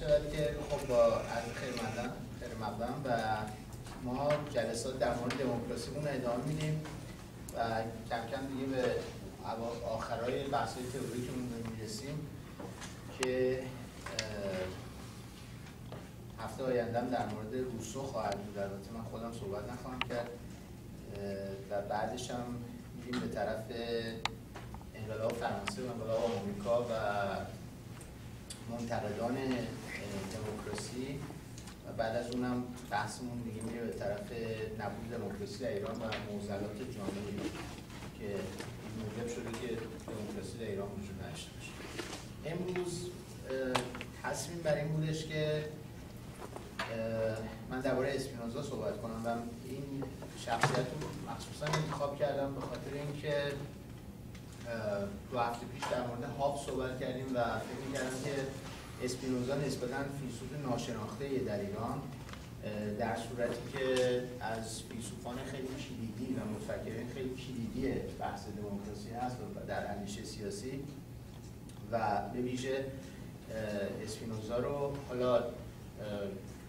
شود که خب با عرض خیلی مقدم و ما جلسات در مورد دموکراسیمون ادامه میدیم و کم کم دیگه به آخرای بحث تئوریکمون می‌رسیم که هفته آیندهم در مورد روسو خواهد بود. البته من خودم صحبت نخواهم کرد و بعدش هم میریم به طرف انقلاب فرانسه و انقلاب آمریکا و منتقدان دموکراسی. و بعد از اونم بحثمون دیگه میره به طرف نبود دموکراسی در ایران و موزلات جامعه که موجب شده که دموکراسی در ایران وجود نداشته باشه. امروز تصمیم بر این بودش که من درباره اسپینوزا صحبت کنم. و این شخصیت رو مخصوصا انتخاب کردم به خاطر اینکه دو هفته پیش در مورد هاب صحبت کردیم و فکر می‌کردم که اسپینوزا نسبتا فیلسوف ناشناخته در ایران در صورتی که از فیلسوفان خیلی کلیدی و متفکرین خیلی کلیدی بحث دموکراسی هست در اندیشه سیاسی و به ویژه اسپینوزا رو حالا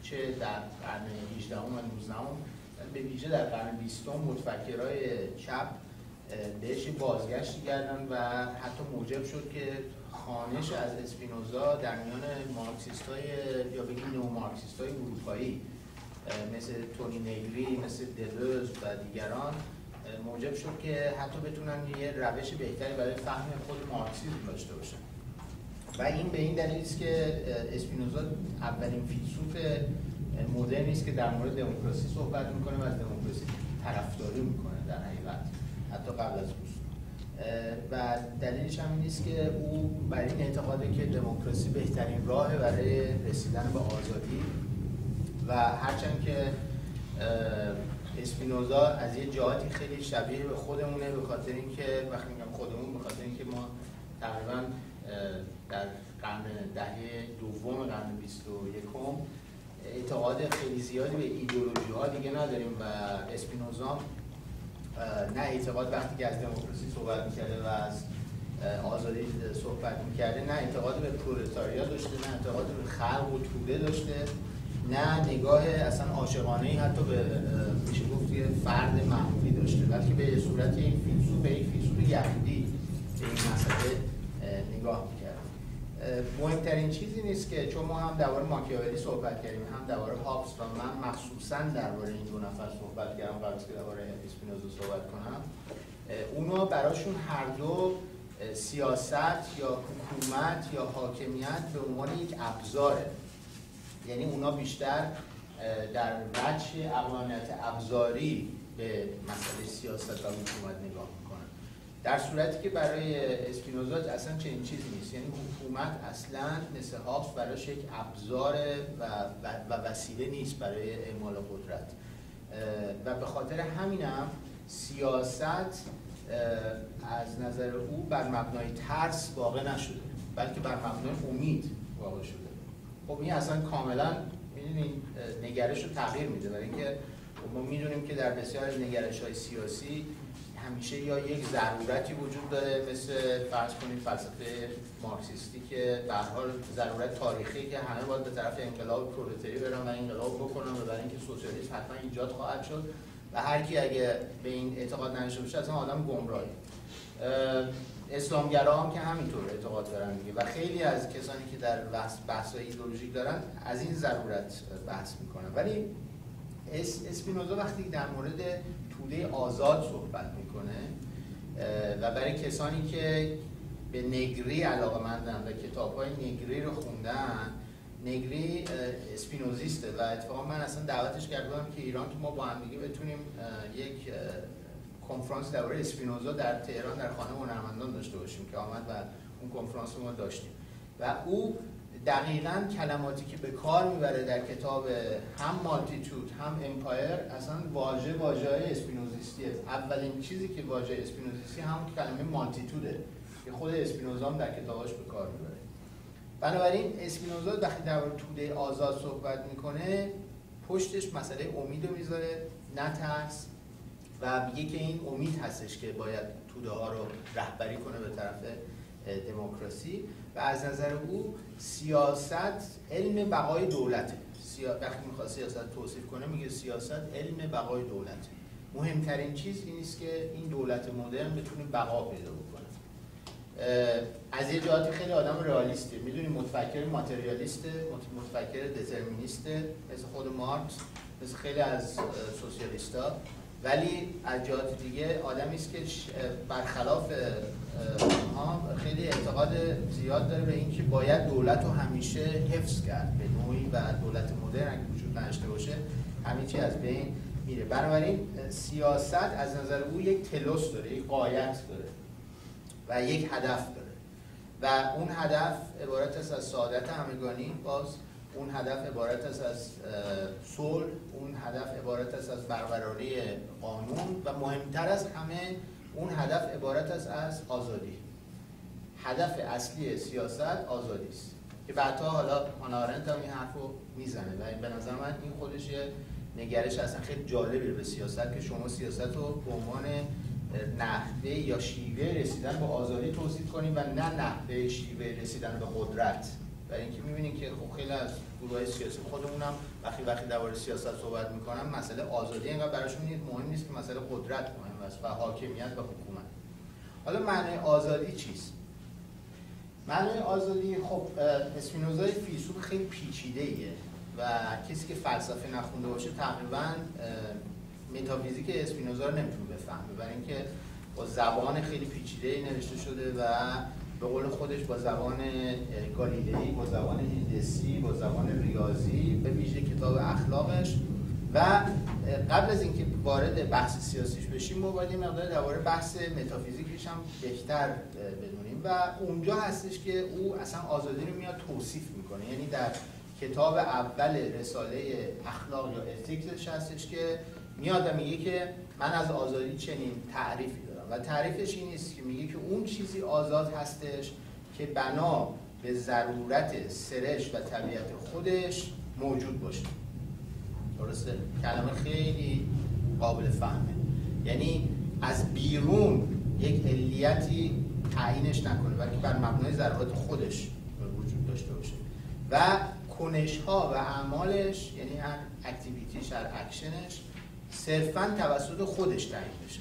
چه در قرن 18 و 19 به ویژه در قرن 20 متفکرای چپ بهش بازگشتی کردن و حتی موجب شد که خانش از اسپینوزا در میان مارکسیست های یا بگیم نو مارکسیست های اروپایی مثل تونی نیگری، مثل دلوز و دیگران موجب شد که حتی بتونن یه روش بهتری برای فهم خود مارکسیسم داشته باشن. و این به این دلیل است که اسپینوزا اولین فیلسوف مدرنی است که در مورد دموکراسی صحبت می‌کنه و از دموکراسی طرفداری می‌کنه در حقیقت. حتی قبل از روز و دلیلش هم نیست که او بر این اعتقاده که دموکراسی بهترین راه برای رسیدن به آزادی و هرچند که اسپینوزا از یه جهاتی خیلی شبیه به خودمونه به خاطر اینکه وقتی میگم خودمون به خاطر اینکه ما تقریبا در قرن دهه دوم قرن 21 اعتقاد خیلی زیادی به ایدئولوژی ها دیگه نداریم و اسپینوزا نه اعتقاد وقتی که از دموکراسی صحبت می‌کرده و از آزادی صحبت می‌کرده نه اعتقاد به پرولتاریا داشته نه اعتقاد به خلق و توده داشته نه نگاه اصلا عاشقانه ای حتی به میشه گفت فرد معمولی داشته بلکه به صورت یک فیلسوف به یک فیلسوف یهودی به این مسئله نگاه مهمترین چیزی نیست که چون ما هم درباره ماکیاولی صحبت کردیم هم درباره هابس و من مخصوصا درباره این دو نفر صحبت کردم قبل که درباره اسپینوزا صحبت کنم. اونا براشون هر دو سیاست یا حکومت یا حاکمیت به عنوان یک ابزاره. یعنی اونا بیشتر در وجه اقلانیت ابزاری به مسئله سیاست و حکومت نگاه در صورتی که برای اسپینوزا اصلا چنین چیزی نیست. یعنی حکومت اصلا مثل هابس براش یک ابزار و, و وسیله نیست برای اعمال قدرت. و به خاطر همینم سیاست از نظر او بر مبنای ترس واقع نشده بلکه بر مبنای امید واقع شده. خب این اصلا کاملا می‌دونید نگرش رو تغییر میده. برای اینکه ما می‌دونیم که در بسیار نگرش های سیاسی همیشه یا یک ضرورتی وجود داره مثل فرض کنید فلسفه مارکسیستی که به حال ضرورت تاریخی که همه باید به طرف انقلاب پرولتاری برن و انقلاب بکنن و برای اینکه سوسیالیسم حتما ایجاد خواهد شد و هر کی اگه به این اعتقاد نداشته باشه اصلا آدم گمراهی اسلامگرا هم که همینطور اعتقاد دارن دیگه و خیلی از کسانی که در بحث بحث ایدئولوژیک دارن از این ضرورت بحث می‌کنن. ولی اسپینوزا وقتی در مورد توده آزاد صحبت می‌کنه و برای کسانی که به نگری علاقه مندن و کتاب های نگری رو خوندن نگری اسپینوزیسته و اتفاقا من اصلا دعوتش کردم که ایران تو ما با هم دیگه بتونیم یک کنفرانس درباره اسپینوزا در تهران در خانه هنرمندان داشته باشیم که آمد و اون کنفرانس رو ما داشتیم. و او دقیقا کلماتی که به کار می‌بره در کتاب هم مالتیتود هم امپایر اصلا واژه واژه اسپینوزیستیه اولین چیزی که واژه اسپینوزیستی هم کلمه مالتیتوده که خود اسپینوزا هم در کتاباش به کار می‌بره. بنابراین اسپینوزا وقتی در توده آزاد صحبت می‌کنه پشتش مسئله امید رو می‌ذاره ترس. و میگه که این امید هستش که باید توده ها رو رهبری کنه به طرف دموکراسی. و از نظر او سیاست علم بقای دولته. وقتی می‌خواد سیاست توصیف کنه میگه سیاست علم بقای دولته. مهمترین چیز این است که این دولت مدرن بتونه بقا پیدا بکنه. از یه جهاتی خیلی آدم رئالیسته. می‌دونی متفکر ماتریالیسته متفکر دترمینیسته مثل خود مارکس مثل خیلی از سوسیالیستا. ولی از جهات دیگه آدمی است که برخلاف ها خیلی اعتقاد زیاد داره به اینکه باید دولت رو همیشه حفظ کرد. به نوعی و دولت مدرن اگه وجود نداشته باشه همین چی از بین میره. بنابراین سیاست از نظر او یک تلوس داره یک قایت داره و یک هدف داره. و اون هدف عبارت است از سعادت همگانی باز اون هدف عبارت است از صلح اون هدف عبارت است از برقراری قانون و مهمتر از همه اون هدف عبارت است از آزادی. هدف اصلی سیاست آزادی است. که بعدها حالا هانارنت هم این حرف رو می‌زنه و به نظر من این خودش یه نگرش اصلا خیلی جالبی به سیاست که شما سیاست رو به عنوان نحوه یا شیوه رسیدن به آزادی توصیف کنیم و نه نحوه شیوه رسیدن به قدرت. و اینکه می‌بینیم که خب خیلی از گروه سیاسی خودمونم وقتی وقتی درباره سیاست صحبت می‌کنم مسئله آزادی اینقدر براشون مهم نیست که مسئله قدرت مهم است و حاکمیت و حکومت. حالا معنی آزادی چیست؟ معنی آزادی خب اسپینوزای فیلسوف خیلی پیچیده ایه و کسی که فلسفه نخونده باشه تقریبا متافیزیک اسپینوزا رو نمی‌تونه بفهمه. برای اینکه با زبان خیلی پیچیده نوشته شده و به قول خودش با زبان گالیلئی با زبان هندسی با زبان ریاضی به ویژه کتاب اخلاقش و قبل از اینکه وارد بحث سیاسیش بشیم ما باید یه مقدار درباره بحث متافیزیکش هم بهتر بدونیم و اونجا هستش که او اصلا آزادی رو میاد توصیف می‌کنه. یعنی در کتاب اول رساله اخلاق یا اتیکسش هستش که میاد میگه که من از آزادی چنین تعریفی و تعریفش این نیست که میگه که اون چیزی آزاد هستش که بنا به ضرورت سرشت و طبیعت خودش موجود باشه. درسته؟ کلمه خیلی قابل فهمه. یعنی از بیرون یک علیتی تعیینش نکنه بلکه بر مبنای ضرورت خودش وجود داشته باشه. و کنش ها و اعمالش یعنی هر activity ش هر اکشنش صرفا توسط خودش تعیین بشه.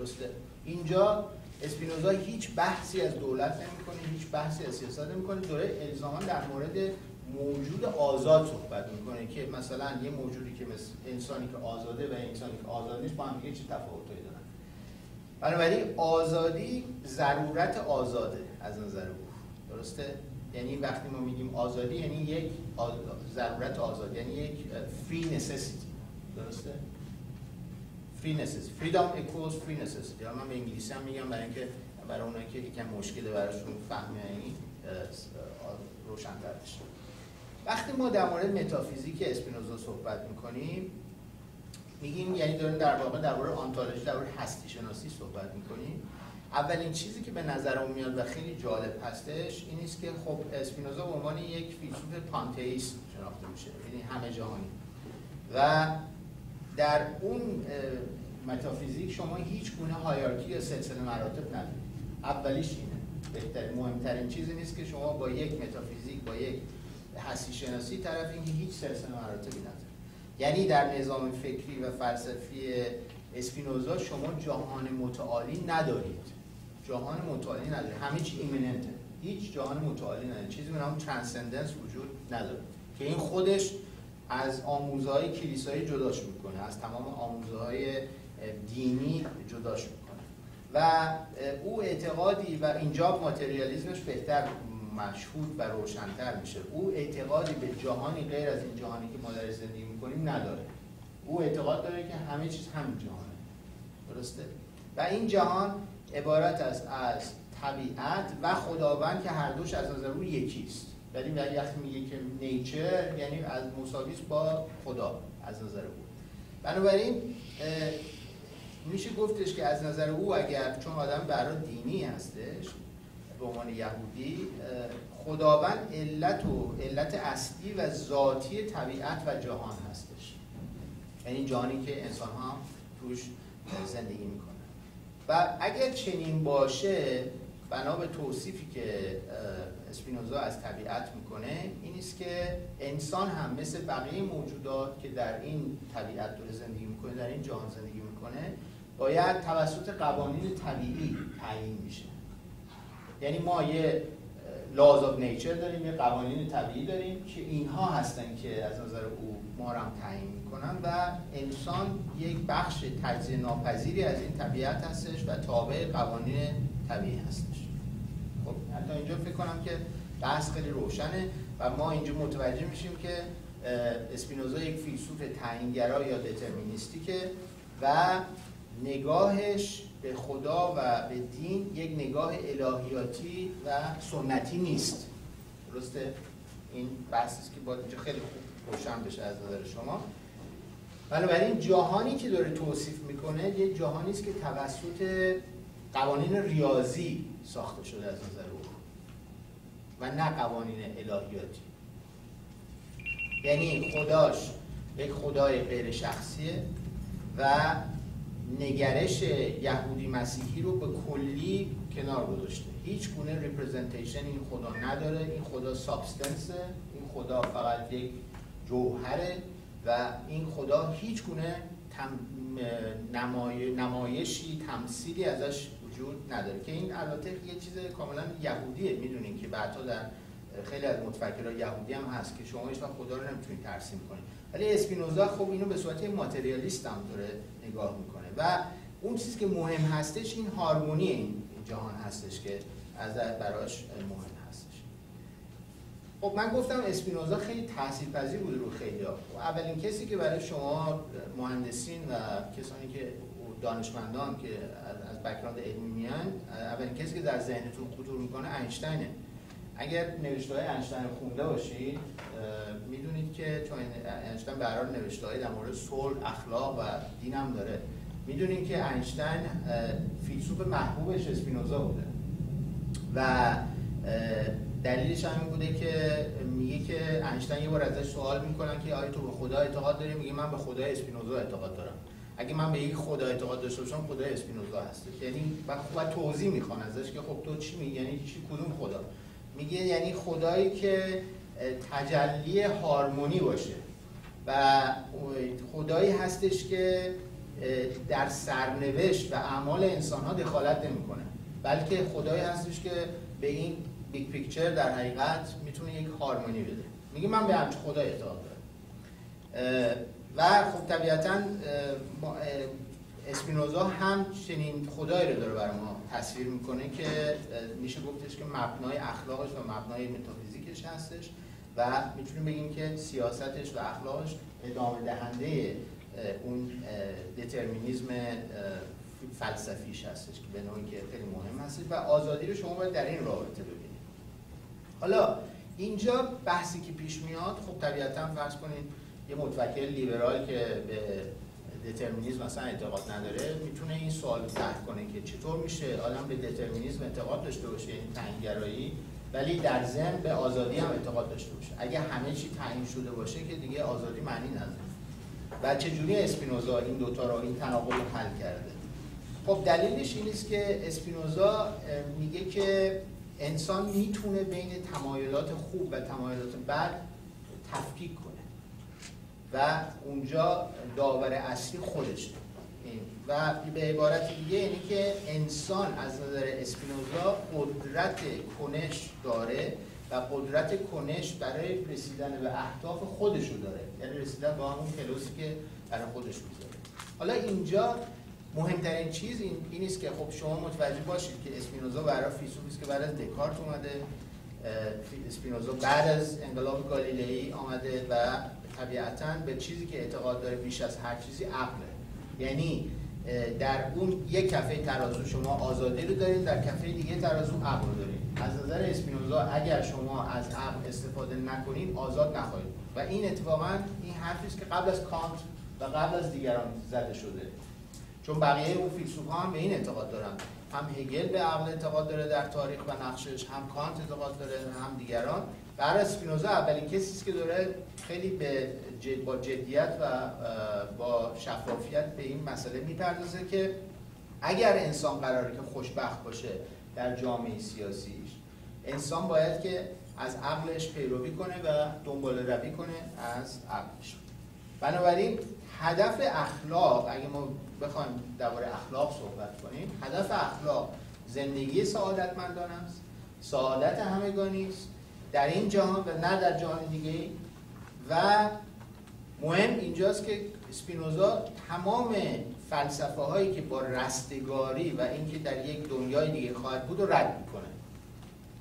درسته. اینجا اسپینوزا هیچ بحثی از دولت نمی‌کنه هیچ بحثی از سیاست نمی‌کنه. داره الزاما در مورد موجود آزاد صحبت می‌کنه که مثلا یه موجودی که مثل انسانی که آزاده و انسانی که آزاد نیست با هم چه تفاوتایی دارن. بنابراین آزادی ضرورت آزاده از نظر او. درسته؟ یعنی وقتی ما میگیم آزادی یعنی یک ضرورت آزاد یعنی یک فری نسسیتی درسته؟ Necessity freedom equals free necessity من به انگلیسی هم میگم برای اینکه برای اونایی که یکم مشکل براشون فهم این روشن‌تر بشه. وقتی ما در مورد متافیزیک اسپینوزا صحبت می‌کنیم میگیم یعنی داریم در واقع درباره آنتولوژی درباره هستی شناسی صحبت می‌کنیم. اولین چیزی که به نظرم میاد و خیلی جالب هستش این است که خب اسپینوزا به عنوان یک فیلسوف پانتئیست شناخته میشه یعنی همه جهانی. و در اون متافیزیک شما هیچ گونه هایارکی یا سلسله مراتب ندارید. اولیش اینه. بهترین مهمترین چیزی نیست که شما با یک متافیزیک با یک هستی شناسی طرف اینکه هیچ سلسله مراتبی نداره یعنی در نظام فکری و فلسفی اسپینوزا شما جهان متعالی ندارید. جهان متعالی ندارید. همه چی ایمننته هیچ جهان متعالی ندارید. چیزی به نام ترانسندنس وجود نداره. که این خودش از آموزهای کلیسایی جداش می‌کنه از تمام آموزهای دینی جداش می‌کنه. و او اعتقادی و اینجا ماتریالیزمش بهتر مشهود و روشنتر میشه. او اعتقادی به جهانی غیر از این جهانی که ما در زندگی می‌کنیم نداره. او اعتقاد داره که همه چیز همین جهانه. درسته؟ و این جهان عبارت است از طبیعت و خداوند که هر دوش از نظر او یکیست. ولی وقتی میگه که نیچر یعنی از مساویس با خدا از نظر او. بنابراین میشه گفتش که از نظر او اگر چون آدم برای دینی هستش به عنوان یهودی خداوند علت و علت اصلی و ذاتی طبیعت و جهان هستش. یعنی جهانی که انسان ها توش زندگی می‌کنن. و اگر چنین باشه بنا به توصیفی که اسپینوزا از طبیعت می‌کنه این است که انسان هم مثل بقیه موجودات که در این طبیعت داره زندگی می‌کنه در این جهان زندگی می‌کنه باید توسط قوانین طبیعی تعیین میشه. یعنی ما یه laws of nature داریم یه قوانین طبیعی داریم که اینها هستن که از نظر او ما هم تعیین می‌کنن و انسان یک بخش تجزیه ناپذیری از این طبیعت هستش و تابع قوانین طبیعی هستش حتی اینجا فکر کنم که بحث خیلی روشنه و ما اینجا متوجه میشیم که اسپینوزا یک فیلسوف تعیینگرا یا دترمینیستیکه و نگاهش به خدا و به دین یک نگاه الهیاتی و سنتی نیست. درسته؟ این بحثی که باید اینجا خیلی خوب روشن بشه از نظر شما. بنابراین جهانی که داره توصیف می‌کنه یه جهانی است که توسط قوانین ریاضی ساخته شده از نظر و نه قوانین الهیاتی. یعنی خداش یک خدای غیر شخصیه و نگرش یهودی مسیحی رو به کلی کنار گذاشته. هیچ گونه ریپرزنتیشن این خدا نداره. این خدا سابستنسه این خدا فقط یک جوهره و این خدا هیچ گونه تم... نمایشی تمثیلی ازش وجود نداره که این البته یه چیز کاملا یهودیه. می‌دونین که بعدا در خیلی از متفکرای یهودی هم هست که شما هیچ خدا رو نمی‌تونید ترسیم کنید ولی اسپینوزا خب اینو به صورت ماتریالیست هم داره نگاه می‌کنه. و اون چیزی که مهم هستش این هارمونی این جهان هستش که از براش مهم هستش. خب من گفتم اسپینوزا خیلی تاثیرپذیر بود رو خیلی ها. خب اولین کسی که برای شما مهندسین و کسانی که دانشمندان که بکراند علمی میان اولین کسی که در ذهنتون خطور می‌کنه اینشتینه اگر نوشته های اینشتین خونده باشید می‌دونید که چون اینشتین به هر نوشته های در مورد صلح اخلاق و دین هم داره. می‌دونید که اینشتین فیلسوف محبوبش اسپینوزا بوده. و دلیلش همین بوده که میگه که اینشتین یه بار ازش سوال می‌کنن که آیا تو به خدا اعتقاد داری؟ میگه من به خدای اسپینوزا اعتقاد دارم. اگه من به یک خدا اعتقاد داشته باشم خدای اسپینوزا هستش. یعنی و توضیح می‌خوان ازش که خب تو چی میگی؟ یعنی چی؟ کدوم خدا؟ میگه یعنی خدایی که تجلی هارمونی باشه. و خدایی هستش که در سرنوشت و اعمال انسان ها دخالت نمی‌کنه. بلکه خدایی هستش که به این big picture در حقیقت می‌تونه یک هارمونی بده. میگه من به همچه خدا اعتقاد دارم. و خب طبیعتا اسپینوزا هم چنین خدایی رو داره برای ما تصویر می‌کنه که میشه گفتش که مبنای اخلاقش و مبنای متافیزیکش هستش و می‌تونیم بگیم که سیاستش و اخلاقش ادامه دهنده اون دترمینیزم فلسفیش هستش که به نوعی که خیلی مهم هستش و آزادی رو شما باید در این رابطه ببینید. حالا اینجا بحثی که پیش میاد خب طبیعتا فرض کنید یه متفکر لیبرال که به دترمینیزم مثلا اعتقاد نداره می‌تونه این سوال طرح کنه که چطور میشه آدم به دترمینیزم اعتقاد داشته باشه این تعیینگرایی ولی در ذهن به آزادی هم اعتقاد داشته باشه. اگه همه چی تعیین شده باشه که دیگه آزادی معنی نداره. و چجوری اسپینوزا این دوتا رو این تناقض رو حل کرده؟ خب دلیلش این است که اسپینوزا میگه که انسان می‌تونه بین تمایلات خوب و تمایلات بد تفکیک کنه. و اونجا داور اصلی خودشه و به عبارت دیگه یعنی که انسان از نظر اسپینوزا قدرت کنش داره و قدرت کنش برای رسیدن به اهداف خودش رو داره. یعنی رسیدن به همون کلوسی که برای خودش می‌ذاره. حالا اینجا مهمترین چیز این, این که خب شما متوجه باشید که اسپینوزا برای فیلسوفی که بعد از دکارت اومده. اسپینوزا بعد از انقلاب گالیلئی آمده و طبیعتا به چیزی که اعتقاد داره بیش از هر چیزی عقله. یعنی در اون یک کفه ترازو شما آزادی رو دارید در کفه دیگه ترازو عقل رو دارید. از نظر اسپینوزا اگر شما از عقل استفاده نکنید آزاد نخواهید و این اتفاقا این حرفی است که قبل از کانت و قبل از دیگران زده شده. چون بقیه اون فیلسوفا هم به این اعتقاد دارن. هم هگل به عقل اعتقاد داره در تاریخ و نقشش هم کانت اعتقاد داره هم دیگران. برای اسپینوزا اولین کسی است که داره خیلی به جد با جدیت و با شفافیت به این مسئله می‌پردازه که اگر انسان قراره که خوشبخت باشه در جامعه سیاسیش انسان باید که از عقلش پیروی کنه و دنبال روی کنه از عقلش. بنابراین هدف اخلاق اگه ما بخوایم درباره اخلاق صحبت کنیم هدف اخلاق زندگی سعادتمندان است سعادت همگانی است در این جهان و نه در جهان دیگه. و مهم اینجاست که اسپینوزا تمام فلسفه هایی که با رستگاری و اینکه در یک دنیای دیگه خواهد بود رو رد می‌کنه.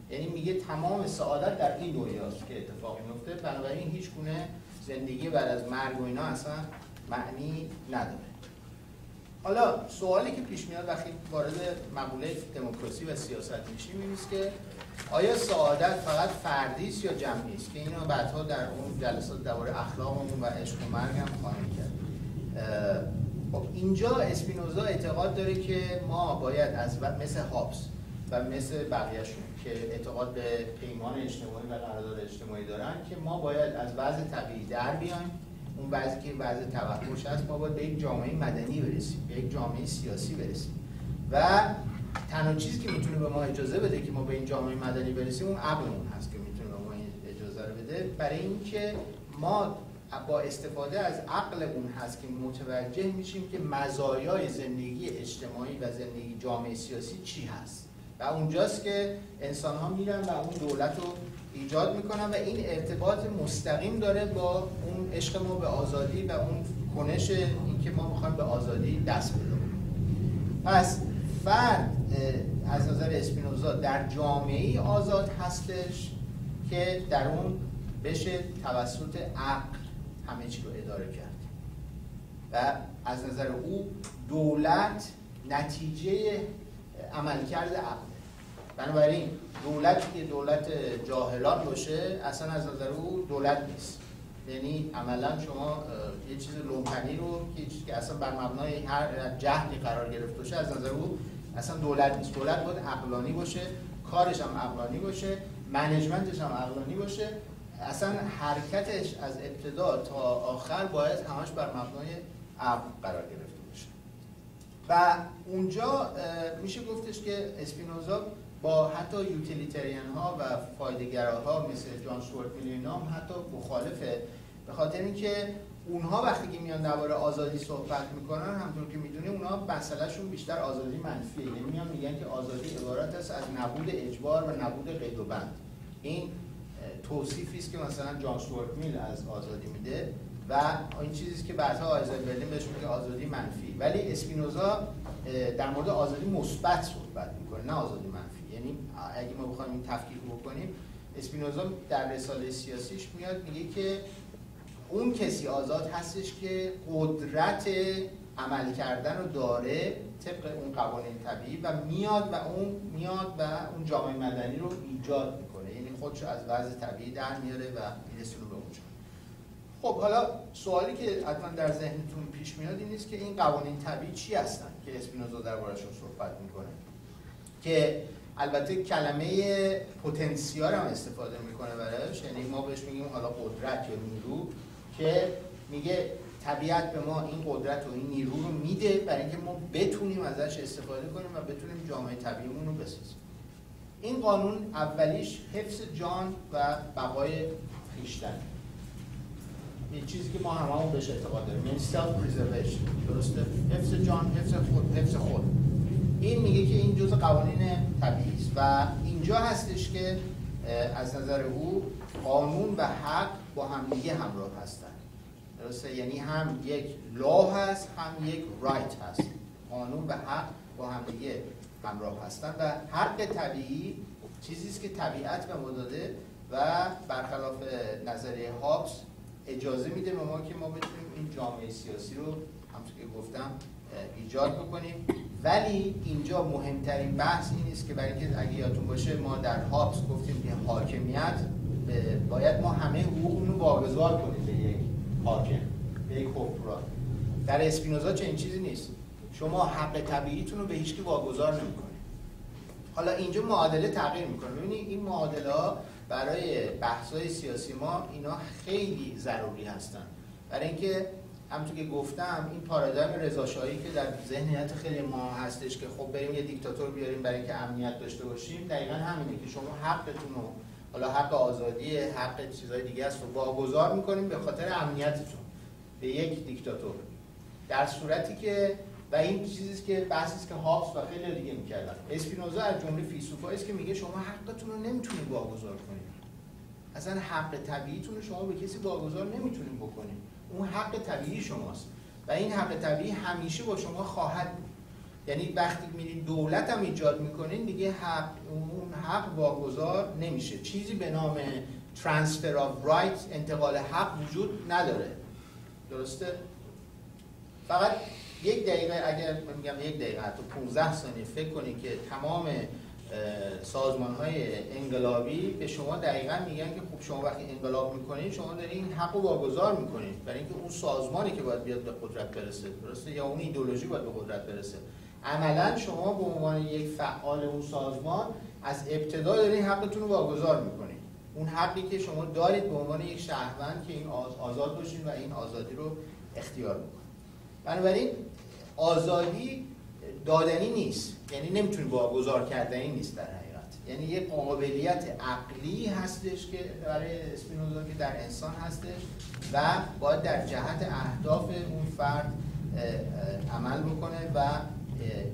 یعنی میگه تمام سعادت در این دنیاست که اتفاق میفته بنابراین هیچ گونه زندگی بعد از مرگ و اینا اصلا معنی نداره. حالا سوالی که پیش میاد وقتی وارد مقوله دموکراسی و سیاست میشیم این که آیا سعادت فقط فردی است یا جمعی است؟ که اینو بعدها در اون جلسات درباره اخلاقمون و عشق و مرگ هم خواهیم کرد. خب اینجا اسپینوزا اعتقاد داره که ما باید از مثل هابس و مثل بقیهشون که اعتقاد به پیمان اجتماعی و قرارداد اجتماعی دارن که ما باید از وضع طبیعی در بیایم. اون وضعی که وضع توحش هست ما باید به یک جامعه مدنی برسیم به یک جامعه سیاسی برسیم. و تنها چیزی که می‌تونه به ما اجازه بده که ما به این جامعه مدنی برسیم اون عقلمون هست که می‌تونه به ما این اجازه رو بده برای اینکه ما با استفاده از عقل اون هست که متوجه میشیم که مزایای زندگی اجتماعی و زندگی جامعه سیاسی چی هست. و اونجاست که انسان ها میرن و اون دولت رو ایجاد می‌کنن و این ارتباط مستقیم داره با اون عشق ما به آزادی و اون کنش اینکه ما می‌خوایم به آزادی دست پیدا پس فرد از نظر اسپینوزا در جامعه آزاد هستش که در اون بشه توسط عقل همه چی رو اداره کرد. و از نظر او دولت نتیجه عملکرد عقل. بنابراین دولت که دولت جاهلان باشه اصلا از نظر او دولت نیست. یعنی عملا شما یه چیز لومپنی رو که اصلا بر مبنای هر جهلی قرار گرفته باشه از نظر او اصلا دولت نیست. دولت باید عقلانی باشه کارش هم عقلانی باشه منیجمنتش هم عقلانی باشه. اصلا حرکتش از ابتدا تا آخر باید همش بر مبنای عقل قرار گرفته باشه. و اونجا میشه گفتش که اسپینوزا با حتی یوتیلیتریان ها و ها مثل جان سورت میلی نام حتی مخالفه. به خاطر اینکه اونها وقتی که میان درباره آزادی صحبت می‌کنن همطور که می‌دونیم اونها مسئلهشون بیشتر آزادی منفیه. یعنی میان میگن که آزادی عبارت است از نبود اجبار و نبود قید و بند. این توصیفی است که مثلا جان سورت میل از آزادی میده و این چیزی که بعدها آیزل برلین بهش میگه آزادی منفی. ولی اسپینوزا در مورد آزادی مثبت صحبت می‌کنه نه آزادی منفی. اگه ما بخوایم این تفکیک بکنیم اسپینوزا در رساله سیاسیش میاد میگه که اون کسی آزاد هستش که قدرت عمل کردن رو داره طبق اون قوانین طبیعی و میاد و اون میاد و اون جامعه مدنی رو ایجاد می‌کنه. یعنی خودش از وضع طبیعی در میاره و میرسونه به اونجا خب حالا سوالی که حتما در ذهنتون پیش میاد این نیست که این قوانین طبیعی چی هستن که اسپینوزا دربارشون صحبت می‌کنه؟ که البته کلمه پتانسیال هم استفاده می‌کنه براش. یعنی ما بهش میگیم حالا قدرت یا نیرو که میگه طبیعت به ما این قدرت و این نیرو رو میده برای اینکه ما بتونیم ازش استفاده کنیم و بتونیم جامعه طبیعیمون رو بسازیم. این قانون اولیش حفظ جان و بقای خیشتن. یه چیزی که ما هممون بهش اعتقاد داریم یعنی self preservation درسته؟ حفظ جان حفظ خود حفظ خود. این میگه که این جزء قوانین طبیعی است و اینجا هستش که از نظر او قانون و حق با همدیگه همراه هستن. درسته؟ یعنی هم یک لا هست هم یک رایت هست. قانون و حق با همدیگه همراه هستن و حق طبیعی چیزی است که طبیعت به ما و برخلاف نظریه هابس اجازه میده به ما که ما بتونیم این جامعه سیاسی رو همونطور که گفتم ایجاد بکنیم. ولی اینجا مهمترین بحث این است که برای اینکه اگه یادتون باشه ما در هابس گفتیم که حاکمیت باید ما همه حقوق رو واگذار کنیم به یک حاکم به یک حکمران. در اسپینوزا چه این چیزی نیست. شما حق طبیعیتون رو به هیچکی واگذار نمی‌کنید. حالا اینجا معادله تغییر می‌کنه. ببینید این معادله برای بحث سیاسی ما اینا خیلی ضروری هستن. برای اینکه همونطور که گفتم این پارادایم رضاشاهی که در ذهنیت خیلی ما هستش که خب بریم یه دیکتاتور بیاریم برای اینکه امنیت داشته باشیم دقیقا همینه که شما حقتون رو حالا حق آزادی حق چیزهای دیگه است رو واگذار می‌کنیم به خاطر امنیتتون به یک دیکتاتور. در صورتی که و این چیزی که بحثی است که هابس و خیلی دیگه می‌کردن. اسپینوزا از جمله فیلسوفایی است که میگه شما حقتون رو نمی‌تونید واگذار کنید. اصلا حق طبیعیتون رو شما به کسی واگذار نمی‌تونید بکنید. اون حق طبیعی شماست. و این حق طبیعی همیشه با شما خواهد بود. یعنی وقتی میرین دولت هم ایجاد می‌کنین دیگه حق اون حق واگذار نمیشه. چیزی به نام transfer of rights انتقال حق وجود نداره. درسته؟ فقط یک دقیقه اگر میگم یک دقیقه حتی 15 ثانیه فکر کنید که تمام سازمان های انقلابی به شما دقیقا میگن که خب شما وقتی انقلاب می‌کنید شما دارید این حق رو واگذار می‌کنید برای اینکه اون سازمانی که باید بیاد به قدرت برسه درسته؟ یا اون ایدولوژی باید به قدرت برسه. عملا شما به عنوان یک فعال اون سازمان از ابتدا دارید حقتون رو واگذار می‌کنید اون حقی که شما دارید به عنوان یک شهروند که این آزاد باشین و این آزادی رو اختیار بکنید بنابراین آزادی دادنی نیست. یعنی نمی‌تونی واگذار کردنی نیست در حقیقت. یعنی یه قابلیت عقلی هستش که برای اسپینوزا که در انسان هستش و باید در جهت اهداف اون فرد عمل بکنه و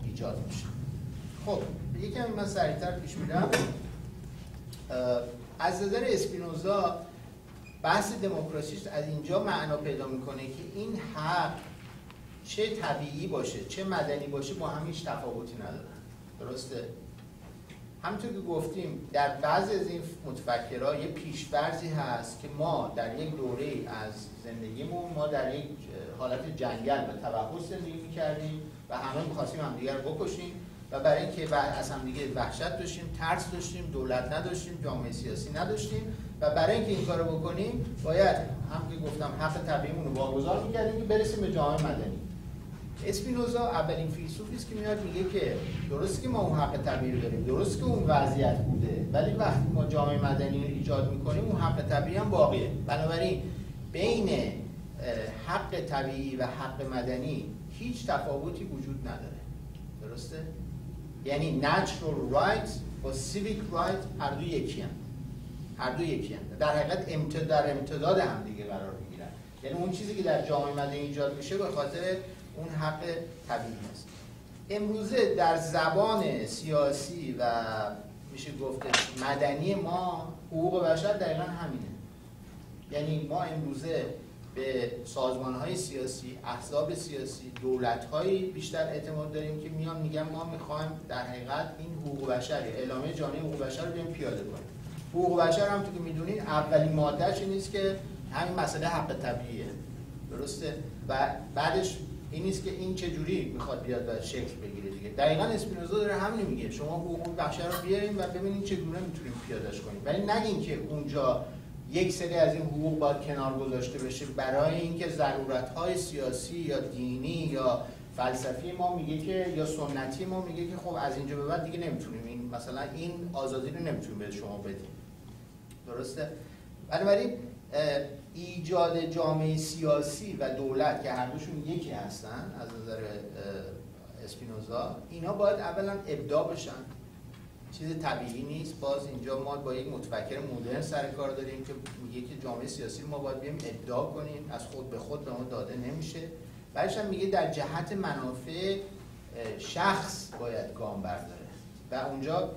ایجاد بشه. خب یکم من سریعتر پیش میرم. از نظر اسپینوزا بحث دموکراسی از اینجا معنا پیدا می‌کنه که این حق چه طبیعی باشه چه مدنی باشه با هم هیچ تفاوتی ندارن. درسته؟ همونطور که گفتیم در بعضی از این متفکرها یه پیشفرزی هست که ما در یک دوره از زندگیمون ما در یک حالت جنگل و توحش زندگی می‌کردیم و همه می‌خواستیم همدیگر بکشیم و برای اینکه از همدیگه وحشت داشتیم ترس داشتیم دولت نداشتیم جامعه سیاسی نداشتیم و برای اینکه این کارو بکنیم باید هم که گفتم حق طبیعیمون رو واگذار می‌کردیم که برسیم به جامعه مدنی. اسپینوزا اولین فیلسوفی است که میاد میگه که درست که ما اون حق طبیعی داریم درست که اون وضعیت بوده ولی وقتی ما جامعه مدنی رو ایجاد می‌کنیم اون حق طبیعی هم باقیه بنابراین بین حق طبیعی و حق مدنی هیچ تفاوتی وجود نداره درسته یعنی natural rights با civic rights هر دو یکی هم. هر دو یکی هم. در حقیقت امتداد در امتداد هم دیگه قرار می‌گیرن یعنی اون چیزی که در جامعه مدنی ایجاد میشه به خاطر اون حق طبیعی است امروزه در زبان سیاسی و میشه گفت مدنی ما حقوق بشر دقیقا همینه یعنی ما امروزه به سازمان های سیاسی، احزاب سیاسی، دولت بیشتر اعتماد داریم که میان میگن ما می‌خوایم در حقیقت این حقوق بشر اعلامیه جهانی حقوق بشر رو بیایم پیاده کنیم. حقوق بشر هم تو که می‌دونین اولین مادهش نیست که همین مسئله حق طبیعیه. درسته؟ و بعدش این نیست که این چه جوری می‌خواد بیاد و شکل بگیره دیگه. دقیقا اسپینوزا داره همین میگه. شما حقوق بشر رو بیارین و ببینید چگونه می‌تونیم پیادهش کنیم. ولی نگین که اونجا یک سری از این حقوق باید کنار گذاشته بشه برای اینکه ضرورت سیاسی یا دینی یا فلسفی ما میگه که یا سنتی ما میگه که خب از اینجا به بعد دیگه نمی‌تونیم. این مثلا این آزادی رو نمی‌تونیم به شما بدیم. درسته؟ بنابراین ایجاد جامعه سیاسی و دولت که هر دوشون یکی هستن از نظر اسپینوزا اینا باید اولا ابداع بشن. چیز طبیعی نیست. باز اینجا ما با یک متفکر مدرن سر کار داریم که میگه که جامعه سیاسی ما باید بیم ابداع کنیم. از خود به خود به ما داده نمیشه. بعدش هم میگه در جهت منافع شخص باید گام برداره. و اونجا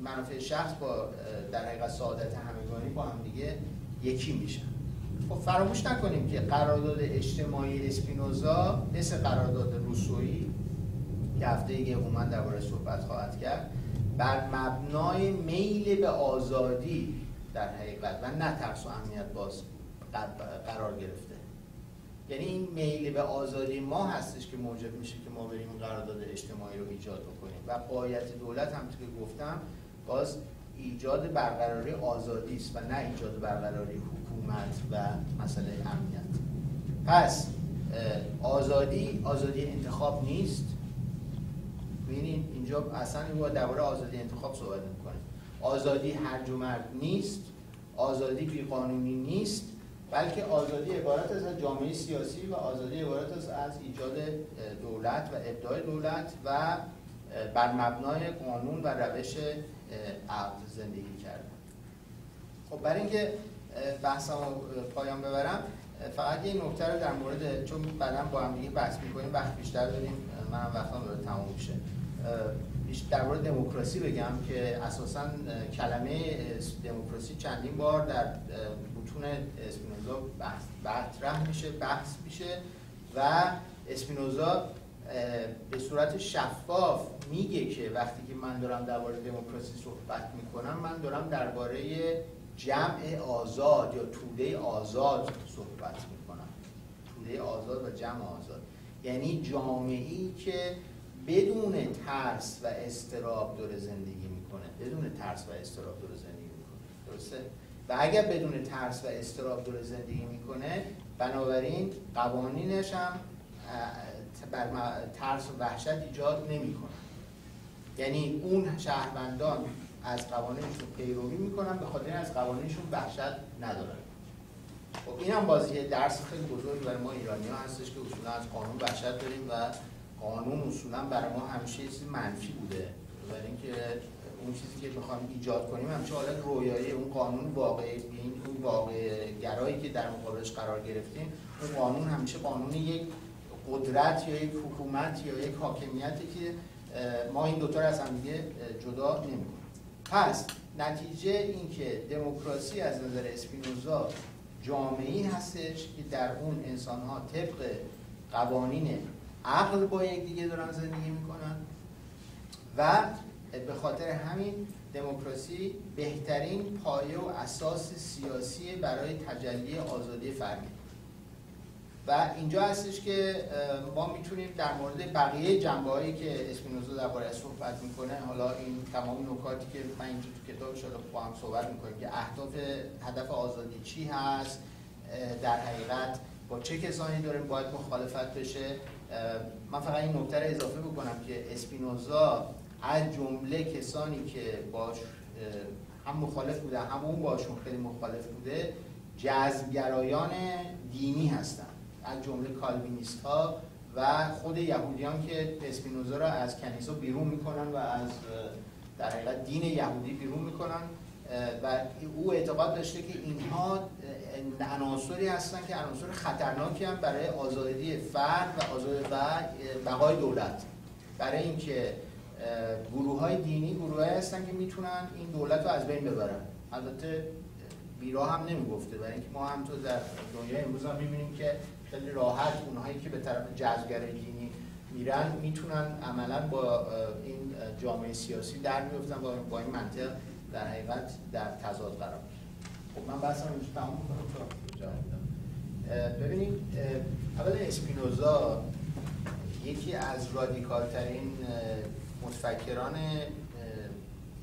منافع شخص با در حقیقت سعادت همگانی با هم دیگه یکی میشن. خب فراموش نکنیم که قرارداد اجتماعی اسپینوزا مثل قرارداد روسویی که هفته در درباره صحبت خواهد کرد بر مبنای میل به آزادی در حقیقت و نه ترس و امنیت باز قرار گرفته. یعنی این میل به آزادی ما هستش که موجب میشه که ما بریم قرارداد اجتماعی رو ایجاد بکنیم. و قایت دولت هم که گفتم باز ایجاد برقراری آزادی است و نه ایجاد برقراری حکومت و مسئله امنیت. پس آزادی آزادی انتخاب نیست. ببینید اینجا اصلا با درباره آزادی انتخاب صحبت می‌کنه آزادی هرج و مرد نیست آزادی بیقانونی نیست بلکه آزادی عبارت از جامعه سیاسی و آزادی عبارت از از ایجاد دولت و ابداع دولت و بر مبنای قانون و روش عقد زندگی کردن خب برای اینکه بحثم پایان ببرم فقط یه نکته رو در مورد چون بعدا با هم دیگه بحث می‌کنیم وقت بیشتر داریم من وقتا داره تموم میشه. در مورد دموکراسی بگم که اساسا کلمه دموکراسی چندین بار در بتون اسپینوزا مطرح میشه بحث میشه و اسپینوزا به صورت شفاف میگه که وقتی که من دارم درباره دموکراسی صحبت می‌کنم من دارم درباره جمع آزاد یا توده آزاد صحبت می‌کنم. توده آزاد و جمع آزاد. یعنی جامعه ای که بدون ترس و استراب داره زندگی می‌کنه. بدون ترس و استراب داره زندگی می‌کنه. درسته؟ و اگر بدون ترس و استراب داره زندگی می‌کنه بنابراین قوانینش هم بر ترس و وحشت ایجاد نمی‌کنه یعنی اون شهروندان از قوانینشون پیروی می‌کنن به خاطر از قوانینشون وحشت ندارن. خب این هم بازی درس خیلی بزرگی برای ما ایرانی ها هستش که اصولا از قانون وحشت داریم و قانون اصولا برای ما همیشه چیزی منفی بوده. برای اینکه اون چیزی که می‌خوام ایجاد کنیم همیشه حالت رویایی اون قانون واقعی این اون واقع گرایی که در مقابلش قرار گرفتیم اون قانون همیشه قانون یک قدرت یا یک حکومت یا یک حاکمیتی که ما این دوتا رو از هم دیگه جدا نمی‌کنیم. پس نتیجه اینکه دموکراسی از نظر اسپینوزا جامعه هستش که در اون انسان ها طبق قوانین عقل با دیگه دارن زندگی می‌کنن و به خاطر همین دموکراسی بهترین پایه و اساس سیاسی برای تجلی آزادی فردی و اینجا هستش که ما می‌تونیم در مورد بقیه جنبه هایی که اسپینوزا درباره صحبت می‌کنه حالا این تمام نکاتی که من اینجا تو کتاب شده با هم صحبت می‌کنیم که اهداف هدف آزادی چی هست در حقیقت با چه کسانی داریم باید مخالفت بشه. من فقط این نکته رو اضافه بکنم که اسپینوزا از جمله کسانی که باش هم مخالف بوده هم اون باشون خیلی مخالف بوده جذبگرایان دینی هستن. از جمله کالوینیست ها و خود یهودیان که اسپینوزا را از کنیسا بیرون می‌کنن و از در حقیقت دین یهودی بیرون می‌کنن و او اعتقاد داشته که اینها عناصری هستن که عناصر خطرناکی هم برای آزادی فرد و آزادی و بقای دولت. برای اینکه گروه های دینی گروه هستن که می‌تونن این دولت رو از بین ببرن. البته بیرا هم نمی‌گفته. برای اینکه ما هم تو در دنیای امروز هم می‌بینیم که خیلی راحت اونهایی که به طرف جذبگر دینی میرن می‌تونن عملا با این جامعه سیاسی در میفتن و با این منطق در حقیقت در تضاد قرار خب من بحثم اینجا تمام ببینید اول اسپینوزا یکی از رادیکال ترین متفکران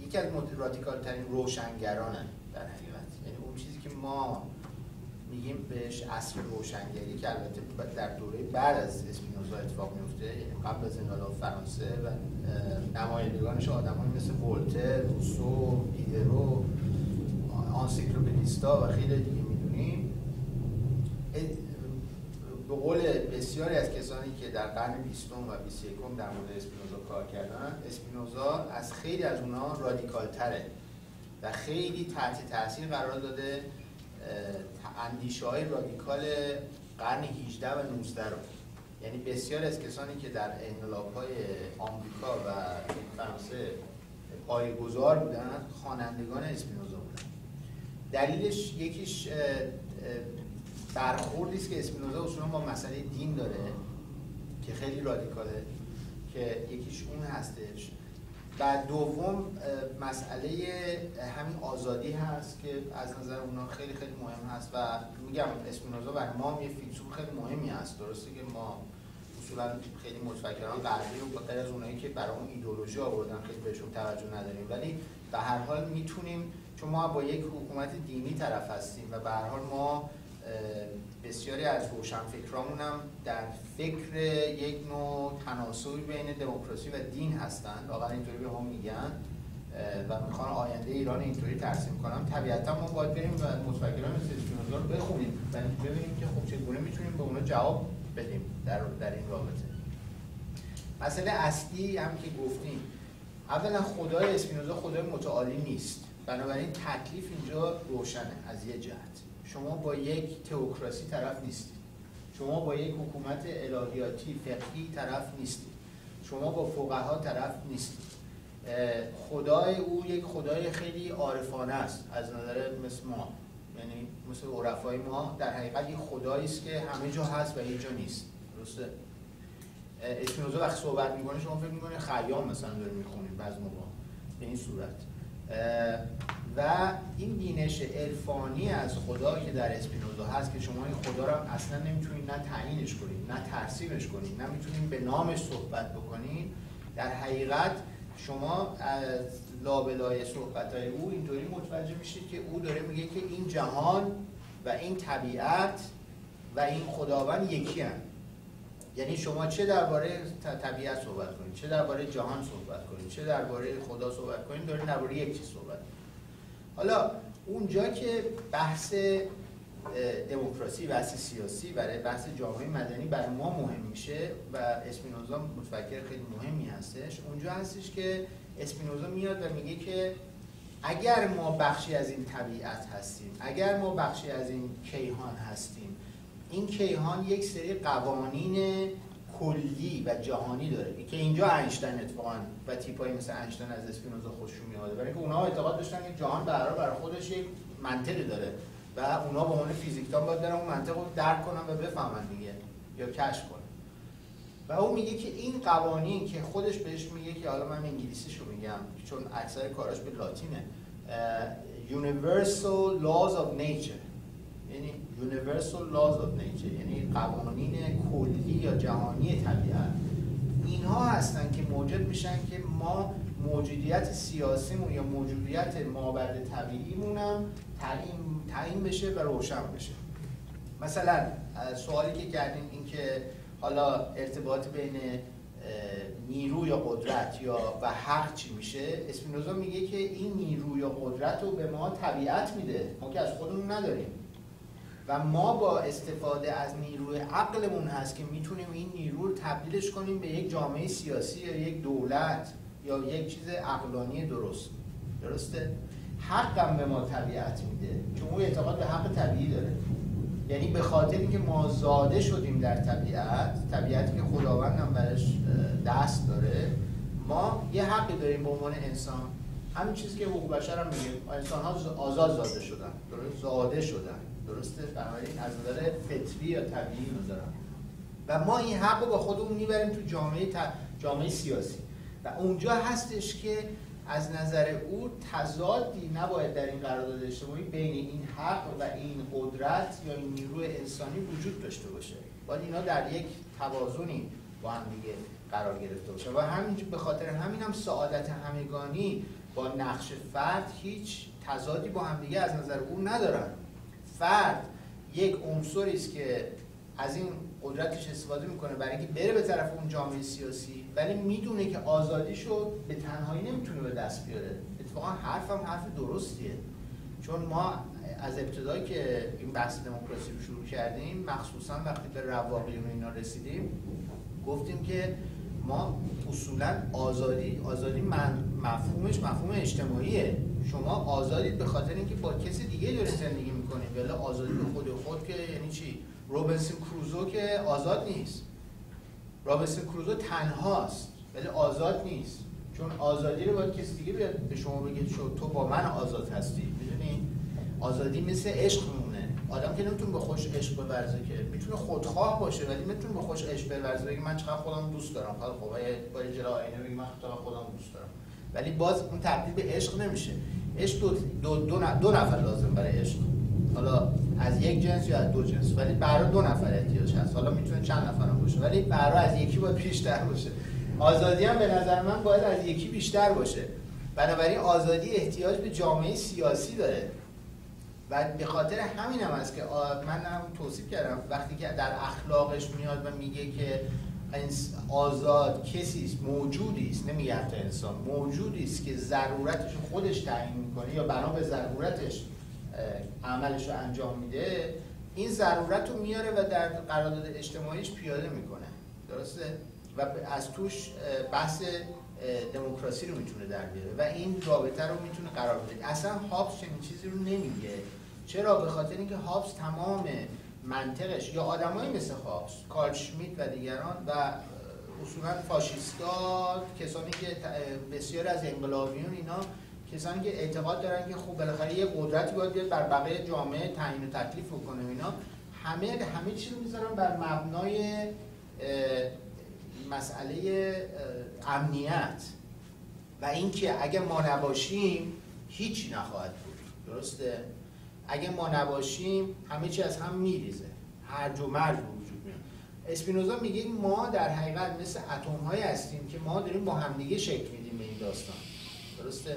یکی از رادیکال ترین روشنگرانه در حقیقت. یعنی اون چیزی که ما میگیم بهش اصل روشنگری که البته در دوره بعد از اسپینوزا اتفاق میفته یعنی قبل از انقلاب فرانسه و نمایندگانش آدمایی مثل ولتر، روسو، دیدرو، آنسیکلوپدیستا و خیلی دیگه می‌دونیم به قول بسیاری از کسانی که در قرن بیستم و 21 در مورد اسپینوزا کار کردن اسپینوزا از خیلی از اونها رادیکال تره و خیلی تحت تاثیر قرار داده. اندیشه های رادیکال قرن 18 و 19 رو. یعنی بسیار از کسانی که در انقلاب های آمریکا و فرانسه پایگذار بودن خوانندگان اسپینوزا بودن. دلیلش یکیش برخوردی است که اسپینوزا اصولا با مسئله دین داره که خیلی رادیکاله که یکیش اون هستش. و دوم مسئله همین آزادی هست که از نظر اونا خیلی خیلی مهم هست و میگم اسپینوزا برای ما یه فیلسوف خیلی مهمی هست. درسته که ما اصولا خیلی متفکران غربی و غیر از اونایی که برای اون ایدولوژی آوردن خیلی بهشون توجه نداریم. ولی به هر حال می‌تونیم چون ما با یک حکومت دینی طرف هستیم و به هر حال ما بسیاری از روشنفکرامون هم در فکر یک نوع تناسبی بین دموکراسی و دین هستن واقعا اینطوری به ما میگن و می‌خوان آینده ایران اینطوری ترسیم کنم طبیعتا ما باید بریم و متفکران مثل رو بخونیم و ببینیم که خب چگونه می‌تونیم به اونا جواب بدیم در, در این رابطه. مسئله اصلی هم که گفتیم اولا خدای اسپینوزا خدای متعالی نیست. بنابراین تکلیف اینجا روشنه از یه جهت. شما با یک تئوکراسی طرف نیستید. شما با یک حکومت الهیاتی فقهی طرف نیستید. شما با فقها طرف نیستید. خدای او یک خدای خیلی عارفانه است از نظر مثل ما. یعنی مثل عرفای ما در حقیقت یک خدایی است که همه جا هست و هیچ جا نیست. درسته؟ اسپینوزا وقتی صحبت می‌کنه شما فکر می‌کنه خیام مثلا داره می‌خونید بعض موقع به این صورت. و این بینش عرفانی از خدا که در اسپینوزا هست که شما این خدا رو اصلا نمی‌تونید نه تعیینش کنید نه ترسیمش کنید نه می‌تونید به نامش صحبت بکنید در حقیقت شما از لابلای صحبت های او اینطوری متوجه میشید که او داره میگه که این جهان و این طبیعت و این خداوند یکی هم. یعنی شما چه درباره طبیعت صحبت کنید؟ چه درباره جهان صحبت کنید؟ چه درباره خدا صحبت کنید؟ داره درباره یک چیز صحبت حالا اونجا که بحث دموکراسی بحث سیاسی برای بحث جامعه مدنی برای ما مهم میشه و اسپینوزا متفکر خیلی مهمی هستش. اونجا هستش که اسپینوزا میاد و میگه که اگر ما بخشی از این طبیعت هستیم اگر ما بخشی از این کیهان هستیم این کیهان یک سری قوانین کلی و جهانی داره که اینجا اینشتین اتفاقا و تیپایی مثل اینشتین از اسپینوزا خوششون میاد برای اینکه اونها اعتقاد داشتن که جهان برای برای خودش یک منطقی داره و اونا به عنوان فیزیکدان باید برن اون منطق رو درک کنن و بفهمن دیگه یا کشف کنن. و اون میگه که این قوانین که خودش بهش میگه که حالا من انگلیسیشو میگم چون اکثر کاراش به لاتینه Universal Laws of Nature. یعنی Universal Laws of Nature یعنی قوانین کلی یا جهانی طبیعت. اینها هستن که موجب میشن که ما موجودیت سیاسیمون یا موجودیت مابعد طبیعیمون هم تعیین بشه و روشن بشه. مثلا سوالی که کردیم این که حالا ارتباط بین نیرو یا قدرت یا و حق چی میشه؟ اسپینوزا میگه که این نیرو یا قدرت رو به ما طبیعت میده. ما که از خودمون نداریم. و ما با استفاده از نیروی عقلمون هست که می‌تونیم این نیرو رو تبدیلش کنیم به یک جامعه سیاسی یا یک دولت یا یک چیز عقلانی درست. درسته؟ حقم به ما طبیعت میده چون او اعتقاد به حق طبیعی داره. یعنی به خاطر اینکه ما زاده شدیم در طبیعت طبیعتی که خداوند هم برش دست داره ما یه حقی داریم به عنوان انسان. همین چیزی که حقوق بشر هم میگه. انسان ها آزاد زاده شدن. درست؟ زاده شدن. درسته؟ بنابراین از نظر فطری یا طبیعی نظرم و ما این حق رو با خودمون می‌بریم تو جامعه جامعه سیاسی. و اونجا هستش که از نظر او تضادی نباید در این قرارداد اجتماعی بین این حق و این قدرت یا این نیروی انسانی وجود داشته باشه. باید اینا در یک توازنی با هم دیگه قرار گرفته باشه. و همین به خاطر همین هم سعادت همگانی با نقش فرد هیچ تضادی با هم دیگه از نظر او ندارن. فرد یک عنصری است که از این قدرتش استفاده می‌کنه برای اینکه بره به طرف اون جامعه سیاسی ولی می‌دونه که آزادیشو به تنهایی نمی‌تونه به دست بیاره. اتفاقا حرفم حرف درستیه. چون ما از ابتدایی که این بحث دموکراسی رو شروع کردیم مخصوصا وقتی به رواقی و اینا رسیدیم گفتیم که ما اصولا آزادی آزادی من مفهومش مفهوم اجتماعیه. شما آزادید به خاطر اینکه با کسی دیگه دارید زندگی می‌کنید ولی آزادی به خود خود که یعنی چی؟ روبنسون کروزو که آزاد نیست. رابنسون کروزو تنهاست ولی آزاد نیست. چون آزادی رو باید کسی دیگه بیاد به شما بگه تو با من آزاد هستی. می‌دونی؟ آزادی مثل عشق میمونه. آدم که نمی‌تونه به خوش عشق بورزه که می‌تونه خودخواه باشه ولی می‌تونه به خوش عشق بورزه. بگه من چقدر خودم دوست دارم. حالا خب با جلو آینه بگه من چقدر خودم دوست دارم. ولی باز اون تبدیل به عشق نمیشه. عشق دو, دو, دو, دو نفر لازم برای عشق. حالا از یک جنس یا از دو جنس ولی برای دو نفر احتیاج هست. حالا می‌تونه چند نفر هم باشه ولی برای از یکی باید بیشتر باشه. آزادی هم به نظر من باید از یکی بیشتر باشه. بنابراین آزادی احتیاج به جامعه سیاسی داره. و به خاطر همین هم است که من هم توصیف کردم وقتی که در اخلاقش میاد و میگه که آزاد کسی است موجودی است نمیگه انسان موجودی است که ضرورتش خودش تعیین می‌کنه یا بنا به ضرورتش عملش رو انجام میده این ضرورت رو میاره و در قرارداد اجتماعیش پیاده می‌کنه. درسته؟ و از توش بحث دموکراسی رو می‌تونه در بیاره و این رابطه رو می‌تونه قرار بده. اصلا هابس چنین چیزی رو نمیگه. چرا؟ به خاطر اینکه هابس تمام منطقش یا آدمایی مثل هابس کارل شمیت و دیگران و اصولا فاشیستا کسانی که بسیار از انقلابیون اینا کسانی که اعتقاد دارن که خوب بالاخره یه قدرتی باید بیاد بر بقیه جامعه تعیین و تکلیف بکنه اینا همه همه چیز رو می‌ذارن بر مبنای مسئله امنیت. و اینکه اگه ما نباشیم هیچی نخواهد بود. درسته؟ اگه ما نباشیم همه چی از هم میریزه. هر و مرج وجود میاد. اسپینوزا میگه ما در حقیقت مثل اتم های هستیم که ما داریم با همدیگه شکل میدیم به این داستان. درسته؟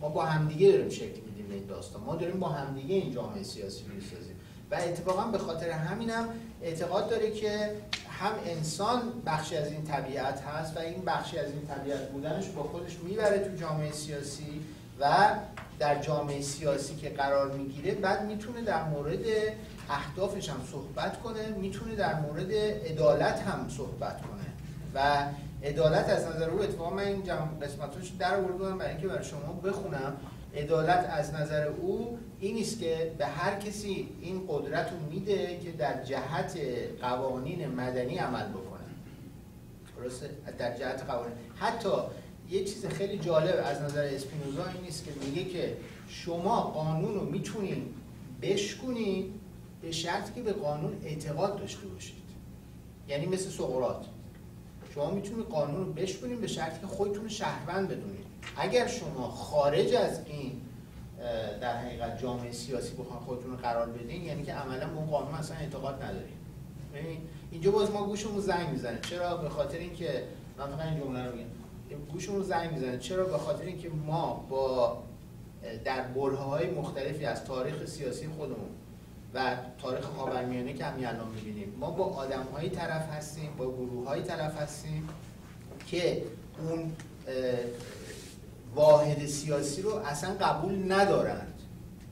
ما با همدیگه داریم شکل میدیم این داستان. ما داریم با همدیگه این جامعه سیاسی می‌سازیم. و اتفاقا به خاطر همینم اعتقاد داره که هم انسان بخشی از این طبیعت هست و این بخشی از این طبیعت بودنش با خودش می‌بره تو جامعه سیاسی و در جامعه سیاسی که قرار می‌گیره بعد می‌تونه در مورد اهدافش هم صحبت کنه می‌تونه در مورد عدالت هم صحبت کنه. و عدالت از نظر او اتفاقا من این قسمتش در آوردم برای اینکه برای شما بخونم. عدالت از نظر او این است که به هر کسی این قدرت رو میده که در جهت قوانین مدنی عمل بکنه. درسته؟ در جهت قوانین. حتی یه چیز خیلی جالب از نظر اسپینوزا این نیست که میگه که شما قانون رو می‌تونید بشکنید به شرطی که به قانون اعتقاد داشته باشید. یعنی مثل سقراط. شما می‌تونید قانون رو بشکنید به شرطی که خودتون شهروند بدونید. اگر شما خارج از این در حقیقت جامعه سیاسی بخوان خودتون رو قرار بدین یعنی که عملا به اون قانون اصلا اعتقاد نداریم اینجا باز ما گوشمون زنگ می‌زنه. چرا؟ به خاطر اینکه من فقط این جمله رو میگم. گوشمون زنگ می‌زنه. چرا؟ به خاطر اینکه ما با در برهه های مختلفی از تاریخ سیاسی خودمون تاریخ خاورمیانه که همین الان می‌بینیم. ما با آدم های طرف هستیم با گروه های طرف هستیم که اون واحد سیاسی رو اصلا قبول ندارند.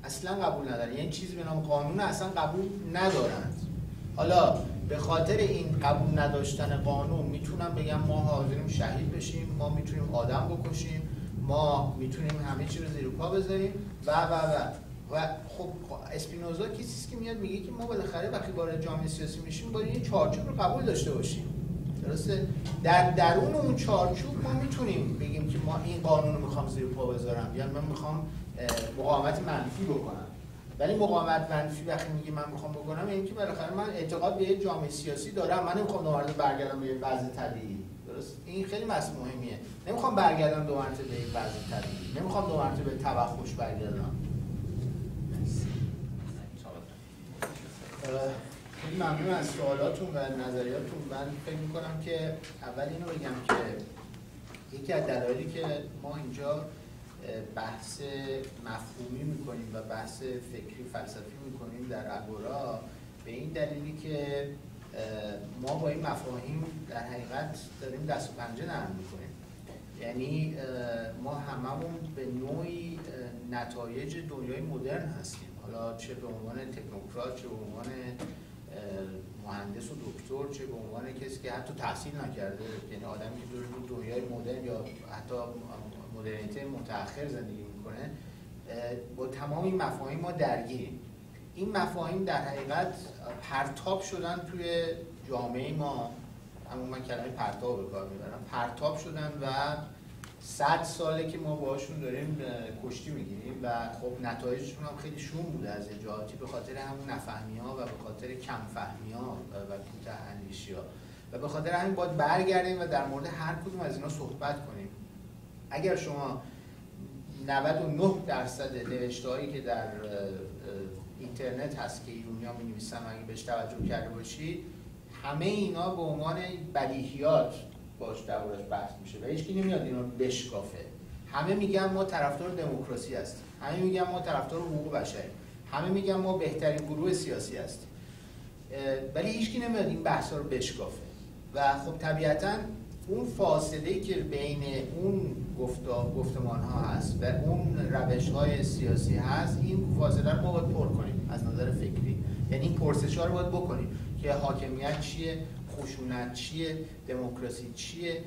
اصلا قبول ندارند. یعنی چیزی به نام قانون اصلا قبول ندارند. حالا به خاطر این قبول نداشتن قانون می‌تونم بگم ما حاضریم شهید بشیم ما می‌تونیم آدم بکشیم ما می‌تونیم همه چی رو زیر پا بذاریم و و و. و خب اسپینوزا کسی که میاد میگه که ما بالاخره وقتی وارد جامعه سیاسی میشیم باید این چارچوب رو قبول داشته باشیم. درسته؟ در درون اون چارچوب ما می‌تونیم بگیم که ما این قانون رو می‌خوام زیر پا بذارم. یا من می‌خوام مقاومت منفی بکنم. ولی مقاومت منفی وقتی میگه من می‌خوام بکنم این که بالاخره من اعتقاد به یه جامعه سیاسی دارم. من نمی‌خوام دوباره برگردم به وضع طبیعی. درست؟ این خیلی مسئله مهمیه. نمی‌خوام برگردم دو مرتبه به وضع طبیعی. نمی‌خوام دو مرتبه به توحش برگردم خیلی ممنون از سوالاتون و نظریاتون. من فکر می‌کنم که اول اینو بگم که یکی از دلایلی که ما اینجا بحث مفهومی می‌کنیم و بحث فکری فلسفی می‌کنیم در اگورا به این دلیلی که ما با این مفاهیم در حقیقت داریم دست و پنجه نرم می‌کنیم. یعنی ما هممون به نوعی نتایج دنیای مدرن هستیم. حالا چه به عنوان تکنوکرات چه به عنوان مهندس و دکتر چه به عنوان کسی که حتی تحصیل نکرده یعنی آدمی که دور دنیای مدرن یا حتی مدرنیته متأخر زندگی می‌کنه با تمام این مفاهیم ما درگیریم. این مفاهیم در حقیقت پرتاب شدن توی جامعه ما همون من کلمه پرتاب به کار می‌برم پرتاب شدن و صد ساله که ما باشون داریم کشتی می‌گیریم و خب نتایجشون هم خیلی شوم بوده از جهاتی به خاطر همون نفهمی ها و به خاطر کم فهمی ها و کوتاه اندیشی ها و به خاطر همین باید برگردیم و در مورد هر کدوم از اینا صحبت کنیم. اگر شما 99 درصد نوشته هایی که در اینترنت هست که ایرونی ها می نویسن اگه بهش توجه کرده باشید همه اینا به عنوان بدیهیات باش دربارش بحث میشه. و هیچکی نمیاد اینا رو بشکافه. همه میگن ما طرفدار دموکراسی هستیم. همه میگن ما طرفدار حقوق بشری. همه میگن ما بهترین گروه سیاسی هستیم. ولی هیچکی نمیاد این بحث رو بشکافه. و خب طبیعتا اون فاصله که بین اون گفتمان ها هست و اون روش های سیاسی هست این فاصله رو باید پر کنیم از نظر فکری. یعنی این پرسش ها رو باید بکنیم که حاکمیت چیه خشونت چیه؟ دموکراسی چیه؟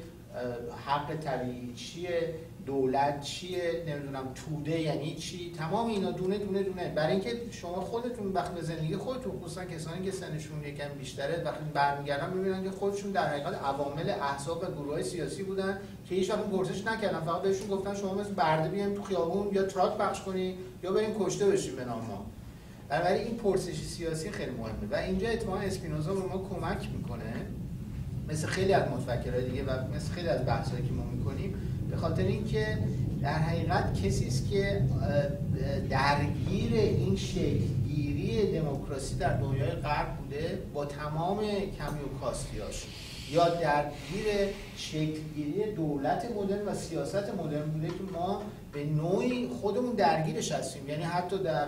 حق طبیعی چیه؟ دولت چیه؟ نمی‌دونم توده یعنی چی؟ تمام اینا دونه دونه دونه. برای اینکه شما خودتون وقت به زندگی خودتون خصوصا کسانی که سنشون یکم بیشتره وقتی برمیگردن می‌بینن که خودشون در حقیقت عوامل احزاب و گروه های سیاسی بودن که هیچ وقت پرسش نکردن. فقط بهشون گفتن شما مثل برده بیاین تو خیابون یا تراک پخش کنین یا برین کشته بشین به نام ما. بنابراین این پرسش سیاسی خیلی مهمه. و اینجا اتفاقا اسپینوزا به ما کمک می‌کنه. مثل خیلی از متفکرهای دیگه و مثل خیلی از بحثایی که ما می‌کنیم به خاطر اینکه در حقیقت کسی است که درگیر این شکلگیری دموکراسی در دنیای غرب بوده با تمام کمی و کاستیاش یا درگیر شکلگیری دولت مدرن و سیاست مدرن بوده که ما به نوعی خودمون درگیرش هستیم. یعنی حتی در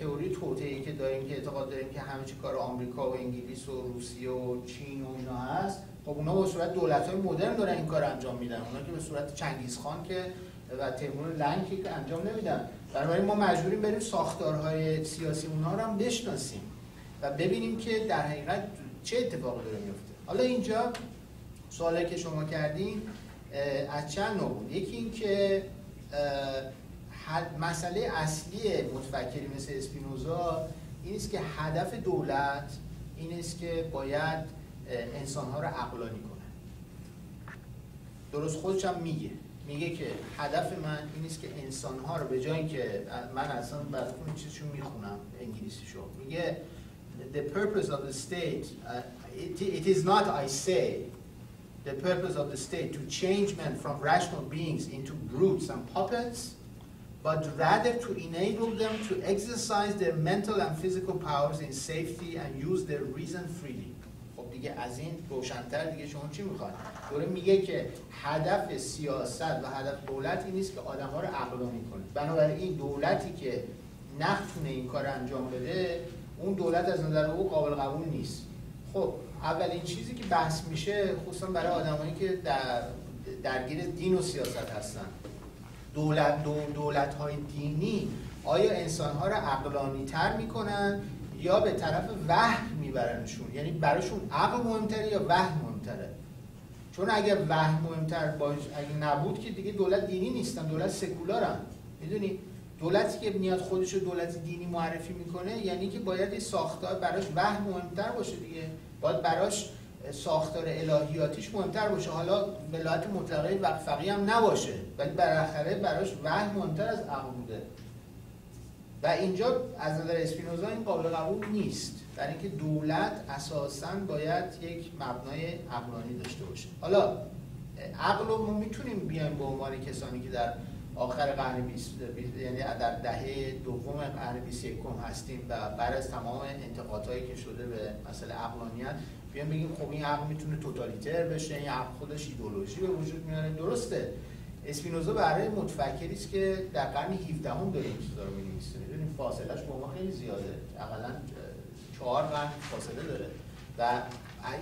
تئوری توطئه‌ای که داریم که اعتقاد داریم که همه چی کار آمریکا و انگلیس و روسیه و چین و اینا هست خب اونا به صورت دولت های مدرن دارن این کار انجام میدن. اونا که به صورت چنگیزخان که و تیمور لنگ که انجام نمیدن. بنابراین ما مجبوریم بریم ساختارهای سیاسی اونها رو هم بشناسیم و ببینیم که در حقیقت چه اتفاقی داره میفته. حالا اینجا سوالی که شما کردین از چند نوع بود. یکی این که مسئله اصلی متفکری مثل اسپینوزا این است که هدف دولت این است که باید انسانها رو عقلانی کنه. درست خودش هم میگه. میگه که هدف من این است که انسانها رو به جایی که من اصلا بعد اون چیزشو می‌خونم انگلیسیشو. میگه the purpose of the state uh, it, it is not I say. The purpose of the state to change men from rational beings into brutes and puppets, but rather to enable them to exercise their mental and physical powers in safety and use their reason freely. خب دیگه از این روشنتر دیگه شما چی می‌خواد؟ دوره میگه که هدف سیاست و هدف دولت این نیست که آدم ها رو عقلانی کنه بنابراین دولتی که نتونه این کار انجام بده اون دولت از نظر او قابل قبول نیست خب اولین چیزی که بحث میشه خصوصا برای آدمایی که در درگیر دین و سیاست هستن. دولت دو دولت های دینی آیا انسان ها رو عقلانی تر می‌کنن یا به طرف وحی میبرنشون؟ یعنی براشون عقل مهمتره یا وحی مهمتره؟ چون اگر وحی مهمتر باش اگه نبود که دیگه دولت دینی نیستن دولت سکولارن. می‌دونی؟ دولتی که میاد خودش رو دولت دینی معرفی می‌کنه یعنی که باید این ساختار براش وحی مهمتر باشه دیگه. باید براش ساختار الهیاتیش مهمتر باشه. حالا ولایت مطلقه و فقیه هم نباشه ولی بالاخره براش وحی مهمتر از عقل بوده. و اینجا از نظر اسپینوزا این قابل قبول نیست. در اینکه دولت اساسا باید یک مبنای عقلانی داشته باشه. حالا عقل رو ما می‌تونیم بیایم به عنوان کسانی که در آخر قرن 20 یعنی در دهه دوم قرن 21 هستیم و بعد از تمام انتقادهایی که شده به مسئله عقلانیت بیان بگیم خب این عقل می‌تونه توتالیتر بشه این عقل خودش ایدولوژی به وجود میاره. درسته. اسپینوزا برای متفکری است که در قرن 17 هم داره این چیزا رو می‌نویسه. می‌دونید فاصلهش با ما خیلی زیاده. حداقل چهار قرن فاصله داره. و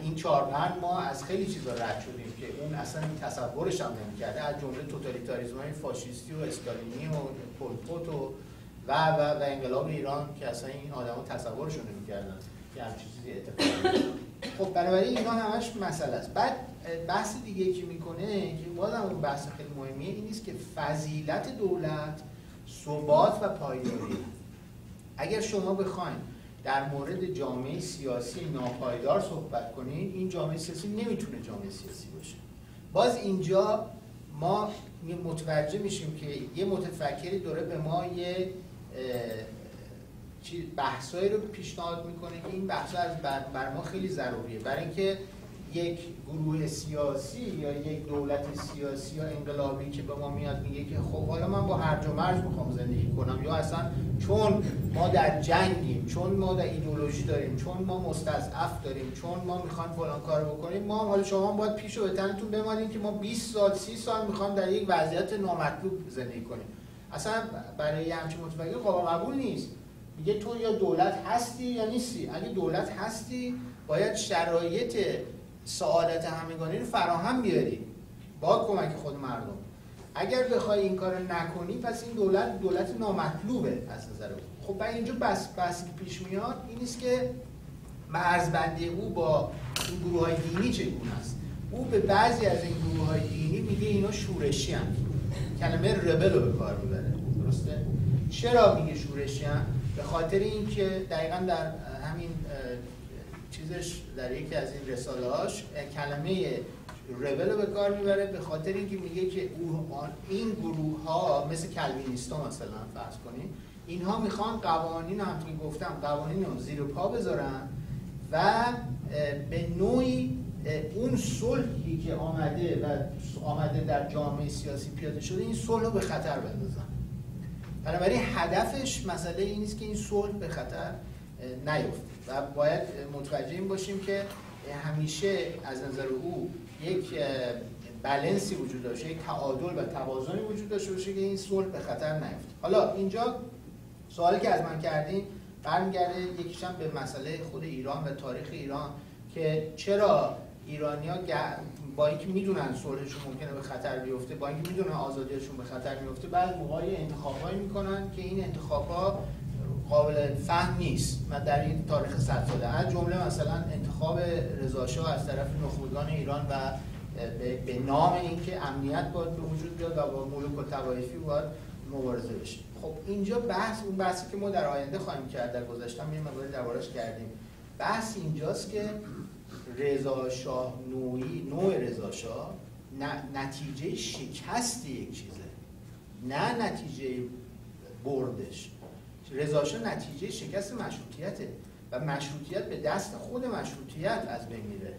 این چهار ما از خیلی چیزا رد شدیم که اون اصلا تصورش هم نمی‌کرده از جمله توتالیتاریسم های فاشیستی و استالینی و پولپوت و و و, و انقلاب ایران که اصلا این آدما تصورش نمی‌کردن که همچین چیزی اتفاق خب بنابراین اینا همش مسئله است. بعد بحث دیگه که می‌کنه که بازم اون بحث خیلی مهمیه این نیست که فضیلت دولت ثبات و پایداری. اگر شما بخواید در مورد جامعه سیاسی ناپایدار صحبت کنید این جامعه سیاسی نمی‌تونه جامعه سیاسی باشه. باز اینجا ما متوجه میشیم که یه متفکری داره به ما یه بحثایی رو پیشنهاد می‌کنه که این بحث از بر, ما خیلی ضروریه. برای اینکه یک گروه سیاسی یا یک دولت سیاسی یا انقلابی که به ما میاد میگه که خب حالا من با هرج و مرج می‌خوام زندگی کنم یا اصلا چون ما در جنگیم چون ما در ایدولوژی داریم چون ما مستضعف داریم چون ما می‌خوایم فلان کار بکنیم ما حالا شما باید پیش و به تنتون بمانیم که ما 20 سال 30 سال می‌خوام در یک وضعیت نامطلوب زندگی کنیم. اصلا برای همچین متفکر قابل قبول نیست. میگه تو یا دولت هستی یا نیستی. اگه دولت هستی باید شرایط سعادت همگانی رو فراهم بیاری. با کمک خود مردم. اگر بخوای این کار نکنی پس این دولت دولت نامطلوبه از نظر او. خب برای اینجا بس بس پیش میاد این است که مرزبندی او با این گروه های دینی چگونه است. او به بعضی از این گروه های دینی میگه اینا شورشی هم. کلمه ربل رو به کار می‌بره. درسته؟ چرا میگه شورشی هم؟ به خاطر اینکه دقیقا در همین چیزش در یکی از این رساله هاش کلمه ربل رو به کار می‌بره به خاطر اینکه میگه که این گروه ها مثل کلوینیستا مثلا فرض کنیم اینها می‌خوان قوانین هم که گفتم قوانین رو زیر پا بذارن و به نوعی اون صلحی که آمده و آمده در جامعه سیاسی پیاده شده این صلح رو به خطر بندازن. بنابراین هدفش مسئله این نیست که این صلح به خطر نیفته. و باید متوجه این باشیم که همیشه از نظر او یک بلنسی وجود داشته یک تعادل و توازنی وجود داشته باشه که این صلح به خطر نیفته. حالا اینجا سوالی که از من کردیم برمیگرده یکیشم به مسئله خود ایران و تاریخ ایران که چرا ایرانیا با اینکه می‌دونن صلحشون ممکنه به خطر بیفته با اینکه می‌دونن آزادیشون به خطر میفته بعد موقعی انتخابایی می‌کنن که این انتخابا قابل فهم نیست. و در این تاریخ صد ساله. از جمله مثلا انتخاب رضا از طرف نخبگان ایران و به نام اینکه امنیت باید به وجود بیاد و با ملوک و توایفی باید مبارزه بشه. خب اینجا بحث اون بحثی که ما در آینده خواهیم کرد در گذشته یه مقداری دربارش کردیم. بحث اینجاست که رضا شاه نوعی نوع رضا شاه نتیجه شکست یک چیزه. نه نتیجه بردش. رضا نتیجه شکست مشروطیته و مشروطیت به دست خود مشروطیت از بین میره.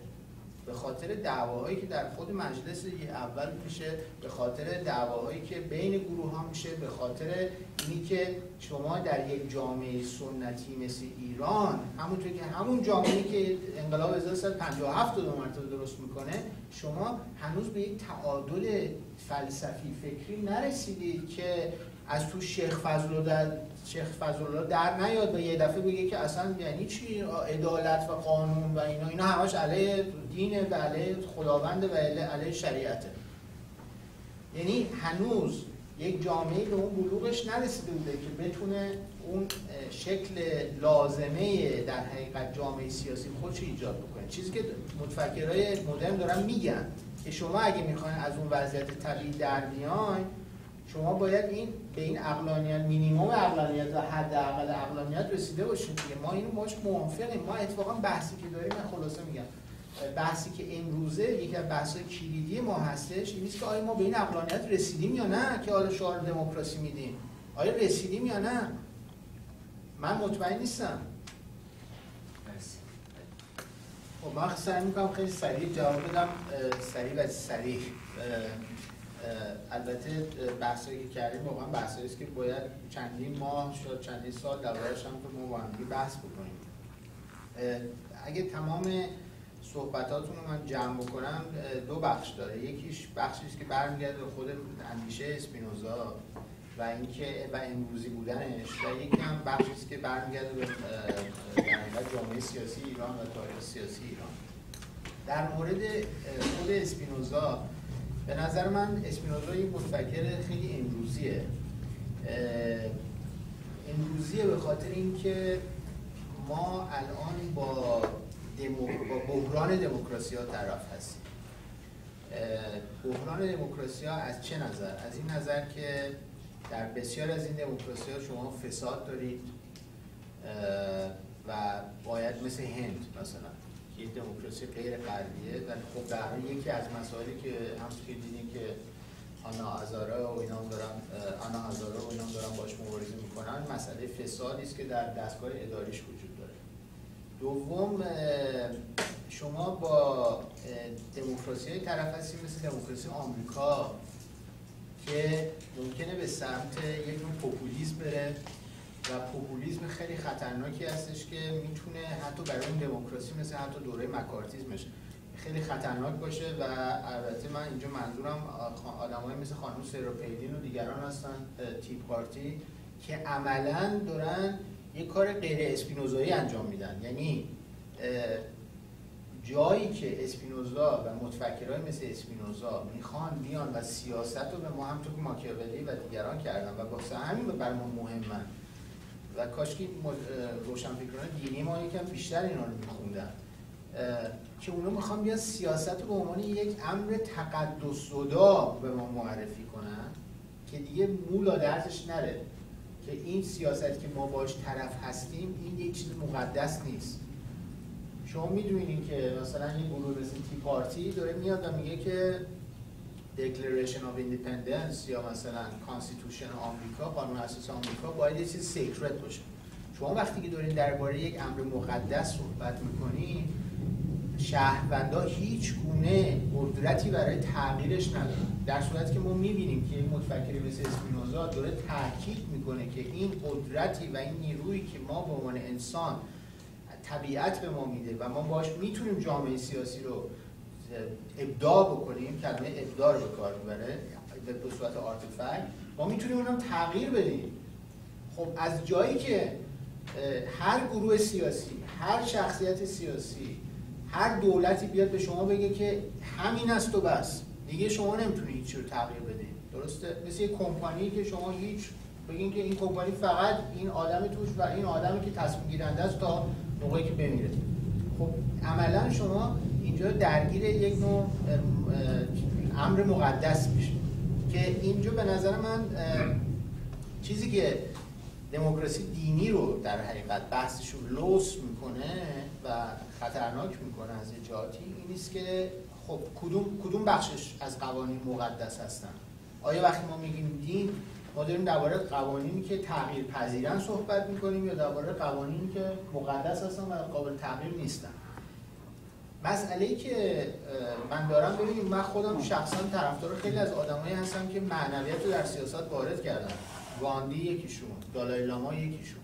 به خاطر دعواهایی که در خود مجلس اول میشه به خاطر دعواهایی که بین گروه ها میشه به خاطر اینی که شما در یک جامعه سنتی مثل ایران همونطور که همون جامعه که انقلاب 1357 دو مرتبه درست می‌کنه شما هنوز به یک تعادل فلسفی فکری نرسیدید که از تو شیخ فضل در شیخ فضل در نیاد و یه دفعه بگه که اصلا یعنی چی؟ عدالت و قانون و اینا. اینا همش علیه دین و علیه خداوند و علیه شریعته. یعنی هنوز یک جامعه به اون بلوغش نرسیده بوده که بتونه اون شکل لازمه در حقیقت جامعه سیاسی خودش ایجاد بکنه. چیزی که متفکرهای مدرن دارن میگن که شما اگه می‌خواین از اون وضعیت طبیعی در بیاین شما باید این به این اقلانیت مینیمم اقلانیت و حداقل اقلانیت رسیده باشید که ما اینو باش موافقیم. ما اتفاقا بحثی که داریم من خلاصه میگم بحثی که امروزه یکی از بحث‌های کلیدی ما هستش این نیست که آیا ما به این اقلانیت رسیدیم یا نه که حالا شعار دموکراسی میدیم. آیا رسیدیم یا نه؟ من مطمئن نیستم. خب من سعی می‌کنم خیلی سریع جواب بدم سریع و سریع البته بحثایی که کردیم واقعا بحثایی است که باید چندین ماه شد چندین سال دربارش هم که ما بحث بکنیم. اگه تمام صحبتاتون رو من جمع بکنم دو بخش داره. یکیش بخشی است که برمیگرده به خود اندیشه اسپینوزا و اینکه و امروزی بودنش و یکی هم بخشی است که برمیگرده به جامعه سیاسی ایران و تاریخ سیاسی ایران. در مورد خود اسپینوزا به نظر من اسپینوزا یک متفکر خیلی امروزیه امروزیه به خاطر اینکه ما الان با. با بحران دموکراسی ها طرف هستیم بحران دموکراسی ها از چه نظر؟ از این نظر که در بسیار از این دموکراسی ها شما فساد دارید و باید مثل هند مثلا یک دموکراسی غیر غربیه. و خب در یکی از مسائلی که همونطور که دیدین که آنا هزارا و اینا دارن آنا هزارا و اینا دارن باش مبارزه می‌کنن مسئله فسادی است که در دستگاه اداریش وجود داره. دوم شما با دموکراسی های طرف هستیم مثل دموکراسی آمریکا که ممکنه به سمت یک نوع پوپولیسم بره. و پوپولیسم خیلی خطرناکی هستش که می‌تونه حتی برای اون دموکراسی مثل حتی دوره مکارتیزمش خیلی خطرناک باشه و البته من اینجا منظورم آدمایی مثل خانم سروپیدین و دیگران هستن تیپ پارتی که عملا دارن یه کار غیر اسپینوزایی انجام میدن. یعنی جایی که اسپینوزا و متفکرای مثل اسپینوزا می‌خوان بیان و سیاست رو به ما هم تو ماکیاولی و دیگران کردن و واسه همین برای ما مهمن. و کاش که روشنفکران دینی ما یکم بیشتر اینا رو میخوندن. که اونا می‌خوان بیان سیاست رو به عنوان یک امر تقدس زدا به ما معرفی کنن که دیگه مو لا درزش نره. که این سیاست که ما باش طرف هستیم این یک چیز مقدس نیست. شما می‌دونید که مثلا این گروه مثل Tea Party داره میاد و میگه که Declaration of Independence یا مثلا constitution آمریکا قانون اساسی آمریکا باید یه چیز sacred باشه. شما وقتی که دارین درباره یک امر مقدس صحبت می‌کنین شهروندا هیچ گونه قدرتی برای تغییرش ندارن. در صورتی که ما می‌بینیم که این متفکری مثل اسپینوزا داره تاکید می‌کنه که این قدرتی و این نیرویی که ما به عنوان انسان طبیعت به ما میده و ما باش می‌تونیم جامعه سیاسی رو ابداع بکنیم کلمه ابداع رو به کار می‌بره به صورت آرتفکت ما می‌تونیم اونم تغییر بدیم. خب از جایی که هر گروه سیاسی هر شخصیت سیاسی هر دولتی بیاد به شما بگه که همین است و بس. دیگه شما نمی‌تونید هیچ رو تغییر بدید درسته؟ مثل یک کمپانی که شما هیچ بگین که این کمپانی فقط این آدم توش و این آدمی که تصمیم گیرنده است تا موقعی که بمیره. خب عملا شما اینجا درگیر یک نوع امر مقدس میشه. که اینجا به نظر من چیزی که دموکراسی دینی رو در حقیقت بحثش رو لوس می‌کنه و خطرناک می‌کنه از جاتی این نیست که خب کدوم کدوم بخشش از قوانین مقدس هستن؟ آیا وقتی ما میگیم دین ما داریم درباره قوانینی که تغییر پذیرن صحبت می‌کنیم یا درباره قوانینی که مقدس هستن و قابل تغییر نیستن؟ مسئله ای که من دارم ببینید من خودم شخصا طرفدار خیلی از آدمایی هستم که معنویت رو در سیاست وارد کردن. واندی یکیشون دالای لاما یکیشون.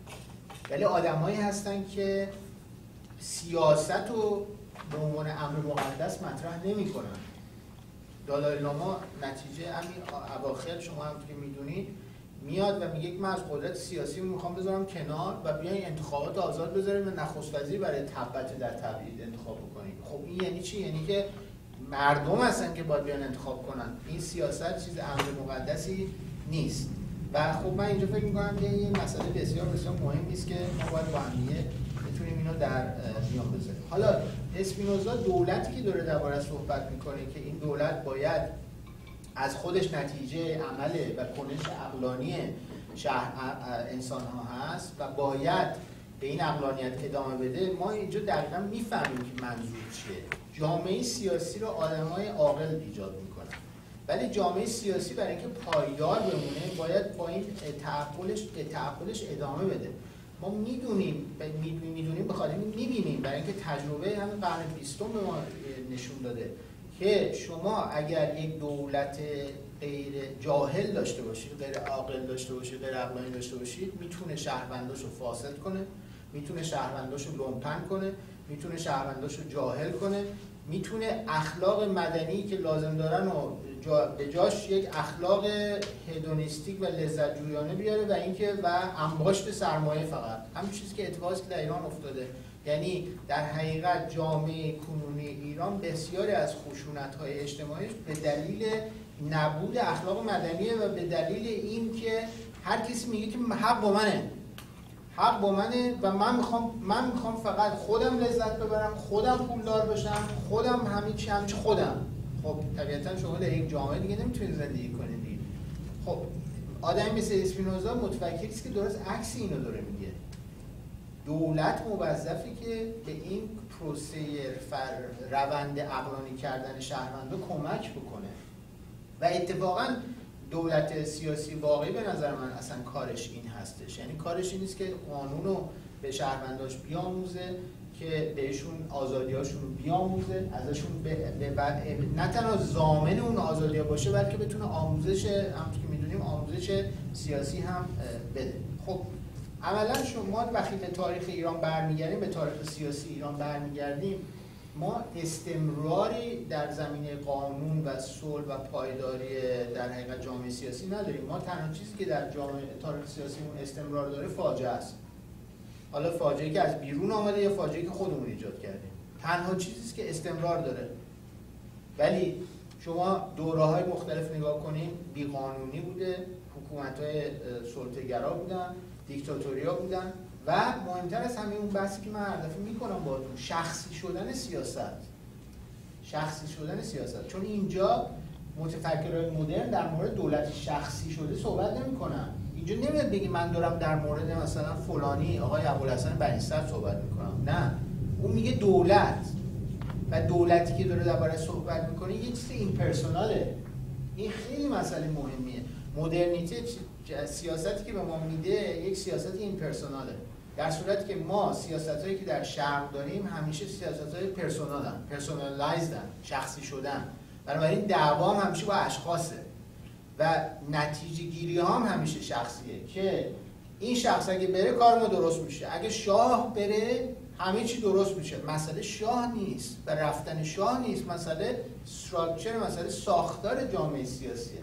ولی آدمایی هستن که سیاست رو به عنوان امر مقدس مطرح نمی‌کنن. دالای لاما نتیجه همین اواخر شما هم که می‌دونید میاد و میگه که من از قدرت سیاسی می‌خوام بذارم کنار و بیاین انتخابات آزاد بذاریم و نخست وزیر برای تبت در تبعید انتخاب بکنیم خب این یعنی چی؟ یعنی که مردم هستن که باید بیان انتخاب کنن. این سیاست چیز امر مقدسی نیست. و خب من اینجا فکر می‌کنم که این مسئله بسیار بسیار مهم نیست که ما باید با همیه بتونیم اینو در میان بذاریم. حالا اسپینوزا دولتی که داره درباره صحبت می‌کنه که این دولت باید از خودش نتیجه عمله و کنش اقلانی شهر انسان ها هست و باید به این اقلانیت ادامه بده ما اینجا دقیقا می‌فهمیم که منظور چیه. جامعه سیاسی رو آدمای عاقل ایجاد می‌کنن. ولی جامعه سیاسی برای اینکه پایدار بمونه باید با این تعقلش تعقلش ادامه بده. ما می‌دونیم می‌دونیم بخاطر می‌بینیم برای اینکه تجربه همین قرن بیستم به ما نشون داده که شما اگر یک دولت غیر جاهل داشته باشید غیر عاقل داشته باشید غیر عقلانی داشته باشید می‌تونه شهرونداش رو فاسد کنه. می‌تونه شهرونداش رو لومپن کنه می‌تونه شهرونداش رو جاهل کنه می‌تونه اخلاق مدنی که لازم دارن و به جاش یک اخلاق هدونیستیک و لذت جویانه بیاره و اینکه و انباشت سرمایه فقط. همین چیزی که اتفاقی که در ایران افتاده. یعنی در حقیقت جامعه کنونی ایران بسیاری از خشونت های اجتماعی به دلیل نبود اخلاق مدنیه و به دلیل این که هر کسی میگه که حق با منه. حق با منه و من می‌خوام من می‌خوام فقط خودم لذت ببرم خودم پولدار بشم خودم همین چی خودم. خب طبیعتا شما در یک جامعه دیگه نمی‌تونید زندگی کنید خب آدم مثل اسپینوزا متفکری است که درست عکس اینو داره میگه. دولت موظفی که به این پروسه روند اقلانی کردن شهروندا کمک بکنه. و اتفاقا دولت سیاسی واقعی به نظر من اصلا کارش این هستش. یعنی کارش این نیست که قانون رو به شهرونداش بیاموزه که بهشون آزادیاشون بیاموزه ازشون به, نه تنها زامن اون آزادی باشه بلکه بتونه آموزش همونطور که می‌دونیم آموزش سیاسی هم بده. خب عملا شما وقتی به تاریخ ایران برمیگردیم به تاریخ سیاسی ایران برمیگردیم ما استمراری در زمینه قانون و صلح و پایداری در حقیقت جامعه سیاسی نداریم. ما تنها چیزی که در جامعه تاریخ سیاسیمون استمرار داره فاجعه است. حالا فاجعه که از بیرون آمده یا فاجعه که خودمون ایجاد کردیم؟ تنها چیزی که استمرار داره. ولی شما دوره های مختلف نگاه کنین بیقانونی بوده حکومت های سلطگرا بودن دیکتاتوریا بودن. و مهمتر از همه اون بحثی که من هر دفعه می‌کنم با شخصی شدن سیاست. شخصی شدن سیاست. چون اینجا متفکرهای مدرن در مورد دولت شخصی شده صحبت نمی‌کنن. اینجا نمیاد بگی من دارم در مورد مثلا فلانی آقای ابوالحسن بنی صحبت می‌کنم. نه. اون میگه دولت. و دولتی که داره درباره صحبت می‌کنه یه چیز این پرسوناله این خیلی مسئله مهمیه. مدرنیته سیاستی که به ما میده یک سیاست این پرسوناله در صورتی که ما سیاست هایی که در شرق داریم همیشه سیاست های پرسونال هم پرسونالایزدن شخصی شدن. بنابراین دعوا هم همیشه با اشخاصه. و نتیجه گیری هم همیشه شخصیه که این شخص اگه بره کار ما درست میشه. اگه شاه بره همه چی درست میشه. مسئله شاه نیست و رفتن شاه نیست. مسئله استراکچر مسئله ساختار جامعه سیاسیه.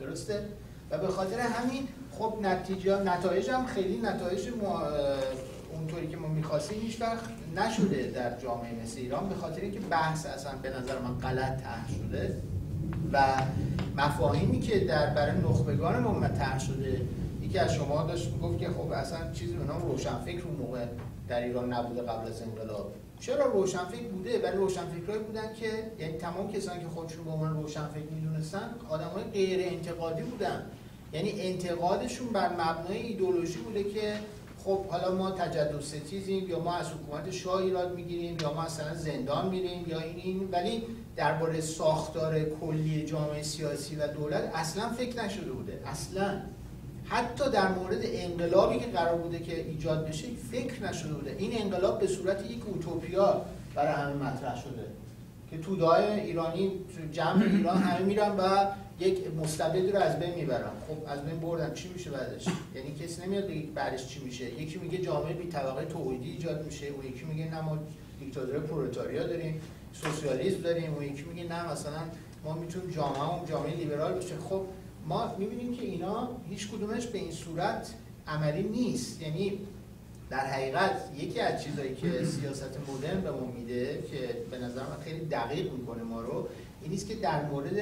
درسته؟ و به خاطر همین خب نتیجه نتایج هم خیلی نتایج اونطوری که ما می‌خواستیم هیچ وقت نشده در جامعه مثل ایران به خاطر اینکه بحث اصلا به نظر من غلط طرح شده و مفاهیمی که در برای نخبگان ما مطرح شده یکی از شما داشت می‌گفت که خب اصلا چیزی به نام روشنفکر اون موقع در ایران نبوده قبل از انقلاب. چرا روشنفکر بوده؟ ولی روشنفکرایی بودن که یعنی تمام کسانی که خودشون به عنوان روشنفکر می‌دونستن آدمای غیر انتقادی بودن. یعنی انتقادشون بر مبنای ایدولوژی بوده که خب حالا ما تجدد ستیزیم یا ما از حکومت شاه ایراد می‌گیریم یا ما اصلا زندان میریم یا این این. ولی درباره ساختار کلی جامعه سیاسی و دولت اصلا فکر نشده بوده. اصلا. حتی در مورد انقلابی که قرار بوده که ایجاد بشه فکر نشده بوده. این انقلاب به صورت یک اوتوپیا برای همه مطرح شده. که تودای ایرانی جمع ایران همه میرن و یک مستبدی رو از بین می‌برن. خب از بین بردن. چی میشه بعدش؟ یعنی کسی نمیاد بگه بعدش چی میشه؟ یکی میگه جامعه بی طبقه توحیدی ایجاد میشه. و یکی میگه نه ما دیکتاتوری پرولتاریا داریم سوسیالیسم داریم. و یکی میگه نه مثلا ما می‌تونیم جامعه جامعه لیبرال بشه. خب ما می‌بینیم که اینا هیچ کدومش به این صورت عملی نیست. یعنی در حقیقت یکی از چیزهایی که سیاست مدرن به ما میده که به نظر من خیلی دقیق می‌کنه ما رو این که در مورد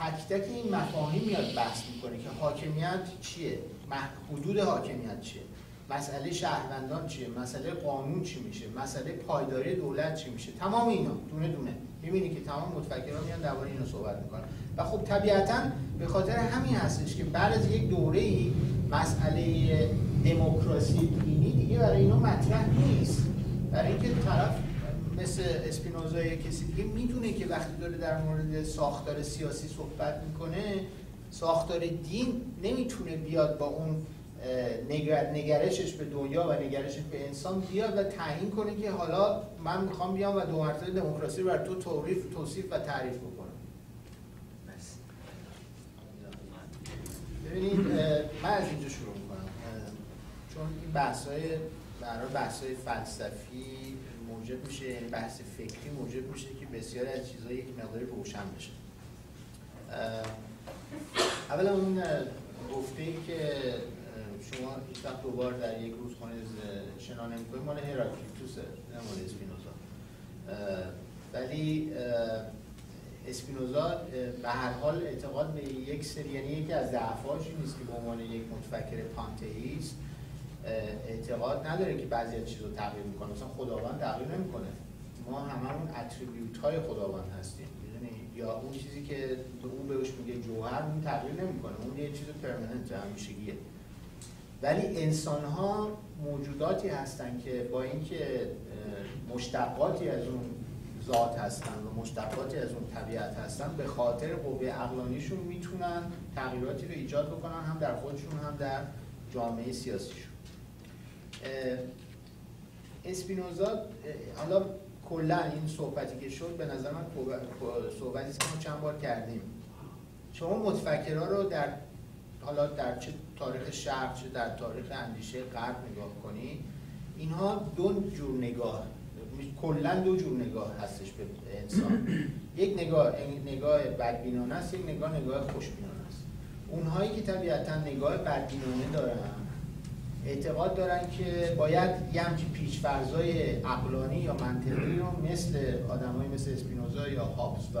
تک تک این مفاهیم میاد بحث می‌کنه که حاکمیت چیه حدود حاکمیت چیه مسئله شهروندان چیه مسئله قانون چی میشه مسئله پایداری دولت چی میشه تمام اینا دونه دونه. می‌بینی که تمام متفکران میان درباره اینو صحبت می‌کنن. خب طبیعتا به خاطر همین هستش که بعد از یک دوره ای مسئله دموکراسی دینی دیگه برای اینا مطرح نیست. برای اینکه طرف مثل اسپینوزا یا کسی دیگه می‌دونه که وقتی داره در مورد ساختار سیاسی صحبت می‌کنه ساختار دین نمی‌تونه بیاد با اون نگرشش به دنیا و نگرشش به انسان بیاد و تعیین کنه که حالا من می‌خوام بیام و دو مرتبه دموکراسی رو بر تو توصیف و تعریف بکنم. ببینید من از اینجا شروع می‌کنم. چون این بحث های برای بحث های فلسفی موجب میشه یعنی بحث فکری موجب میشه که بسیاری از چیزها یک مقداری روشن بشه. اولا اون گفته که شما هیچ وقت دوبار در یک روز خانه شنا نمی‌کنید مال هراکلیتوسه نه مال اسپینوزا. ولی اسپینوزا به هر حال اعتقاد به یک سری یعنی یکی از ضعفاش نیست که به عنوان یک متفکر پانتئیست اعتقاد نداره که بعضی از چیزا تغییر می‌کنه. مثلا خداوند تغییر نمی‌کنه. ما هممون اتریبیوت های خداوند هستیم. یا اون چیزی که اون بهش میگه جوهر اون تغییر نمی‌کنه. اون یه چیز پرمننت همیشگیه. ولی انسان ها موجوداتی هستن که با اینکه مشتقاتی از اون ذات هستن و مشتقاتی از اون طبیعت هستن به خاطر قوه عقلانیشون می‌تونن تغییراتی رو ایجاد بکنن هم در خودشون هم در جامعه سیاسیشون. اسپینوزا حالا کلا این صحبتی که شد به نظر من صحبتی که ما چند بار کردیم. شما متفکرها رو در حالا در چه تاریخ شرق چه در تاریخ اندیشه غرب نگاه کنی اینها دو جور نگاه. کلا دو جور نگاه هستش به انسان. یک نگاه نگاه بدبینانه است یک نگاه نگاه خوشبینانه است. اونهایی که طبیعتا نگاه بدبینانه دارن اعتقاد دارن که باید یه همچین پیشفرزای عقلانی یا منطقی رو مثل آدمایی مثل اسپینوزا یا هابس و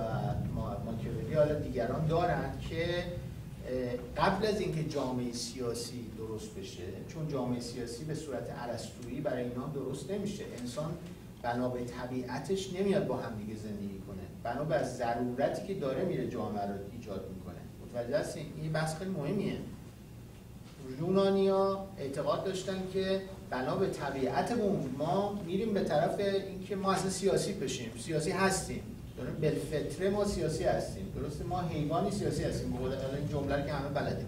ماکیاولی حالا دیگران دارن که قبل از اینکه جامعه سیاسی درست بشه چون جامعه سیاسی به صورت ارسطویی برای اینا درست نمیشه. انسان بنا به طبیعتش نمیاد با هم دیگه زندگی کنه. بنا به ضرورتی که داره میره جامعه رو ایجاد می‌کنه. متوجه هستین؟ این بحث خیلی مهمیه. یونانیا اعتقاد داشتن که بنا به طبیعتمون ما میریم به طرف اینکه ما اصلا سیاسی بشیم. سیاسی هستیم. بالفطره ما سیاسی هستیم. درسته؟ ما حیوانی سیاسی هستیم. بقول این جمله که همه بلدیم.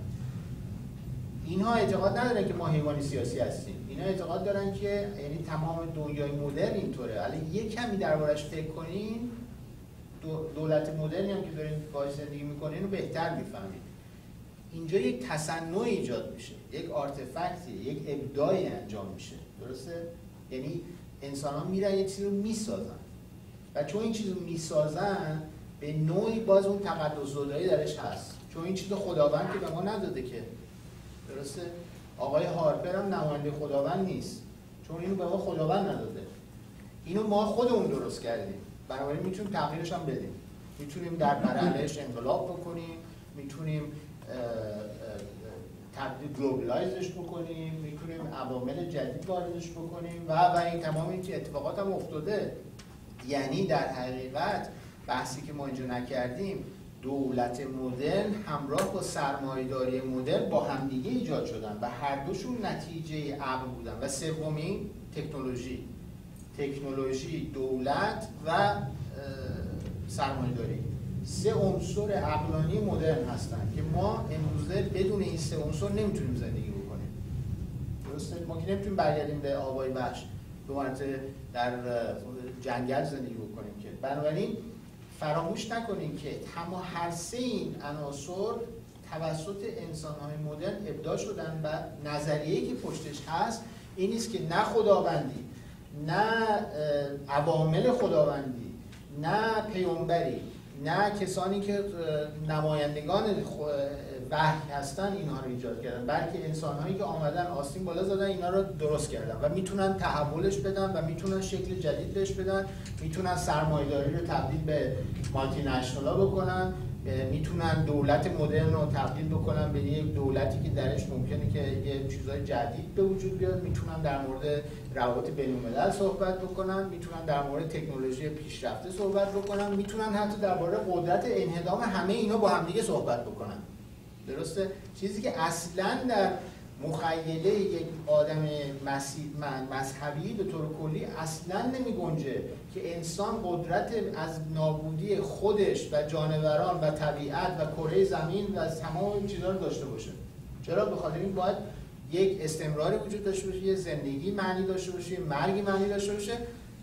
اینها اعتقاد ندارن که ما حیوانی سیاسی هستیم. اعتقاد دارن که یعنی تمام دنیای مدرن اینطوره. ولی یه کمی دربارش فکر کنین دولت مدرنی هم که دارین باهاش زندگی می‌کنین رو بهتر می‌فهمید. اینجا یک تصنع ایجاد میشه یک آرتفکتی یک ابداعی انجام میشه. درسته؟ یعنی انسان ها میرن یک چیزی رو می‌سازن. و چون این چیز رو می‌سازن به نوعی باز اون تقدس زدایی درش هست. چون این چیز خداوند که به ما نداده که. درسته؟ آقای هارپر هم نماینده خداوند نیست. چون اینو به ما خداوند نداده. اینو ما خودمون درست کردیم. بنابراین می‌تونیم تغییرش هم بدیم. می‌تونیم در مرحلهش انقلاب بکنیم. می‌تونیم تبدیل گلوبلایزش بکنیم. می‌تونیم عوامل جدید واردش بکنیم. و و این تمام این اتفاقات هم افتاده. یعنی در حقیقت بحثی که ما اینجا نکردیم دولت مدرن همراه با سرمایهداری مدرن با همدیگه ایجاد شدن و هر دوشون نتیجه عقل بودن. و سومی تکنولوژی. تکنولوژی دولت و سرمایهداری. سه عنصر عقلانی مدرن هستن که ما امروزه بدون این سه عنصر نمی‌تونیم زندگی بکنیم. درسته؟ ما که نمی‌تونیم برگردیم به آبای بخش. به در جنگل زندگی بکنیم که. بنابراین فراموش نکنیم که تمام هر سه این عناصر توسط انسانهای مدرن ابداع شدن و نظریه‌ای که پشتش هست این نیست که نه خداوندی نه عوامل خداوندی نه پیامبری نه کسانی که نمایندگان وحی هستن اینها رو ایجاد کردن. بلکه انسان هایی که آمدن آستین بالا زدن اینا رو درست کردن و می‌تونن تحولش بدن و می‌تونن شکل جدید بهش بدن می‌تونن سرمایه‌داری رو تبدیل به مالتی نشنالا بکنن می‌تونن دولت مدرن رو تبدیل بکنن به یک دولتی که درش ممکنه که یه چیزای جدید به وجود بیاد. می‌تونن در مورد روابط بین‌الملل صحبت بکنن می‌تونن در مورد تکنولوژی پیشرفته صحبت بکنن می‌تونن حتی درباره قدرت انهدام همه اینا با همدیگه صحبت بکنن. درسته؟ چیزی که اصلا در مخیله یک آدم مذهبی به طور کلی اصلا نمی گنجه که انسان قدرت از نابودی خودش و جانوران و طبیعت و کره زمین و تمام این چیزها رو داشته باشه. چرا؟ به خاطر این باید یک استمراری وجود داشته باشه یه زندگی معنی داشته باشه مرگی معنی داشته باشه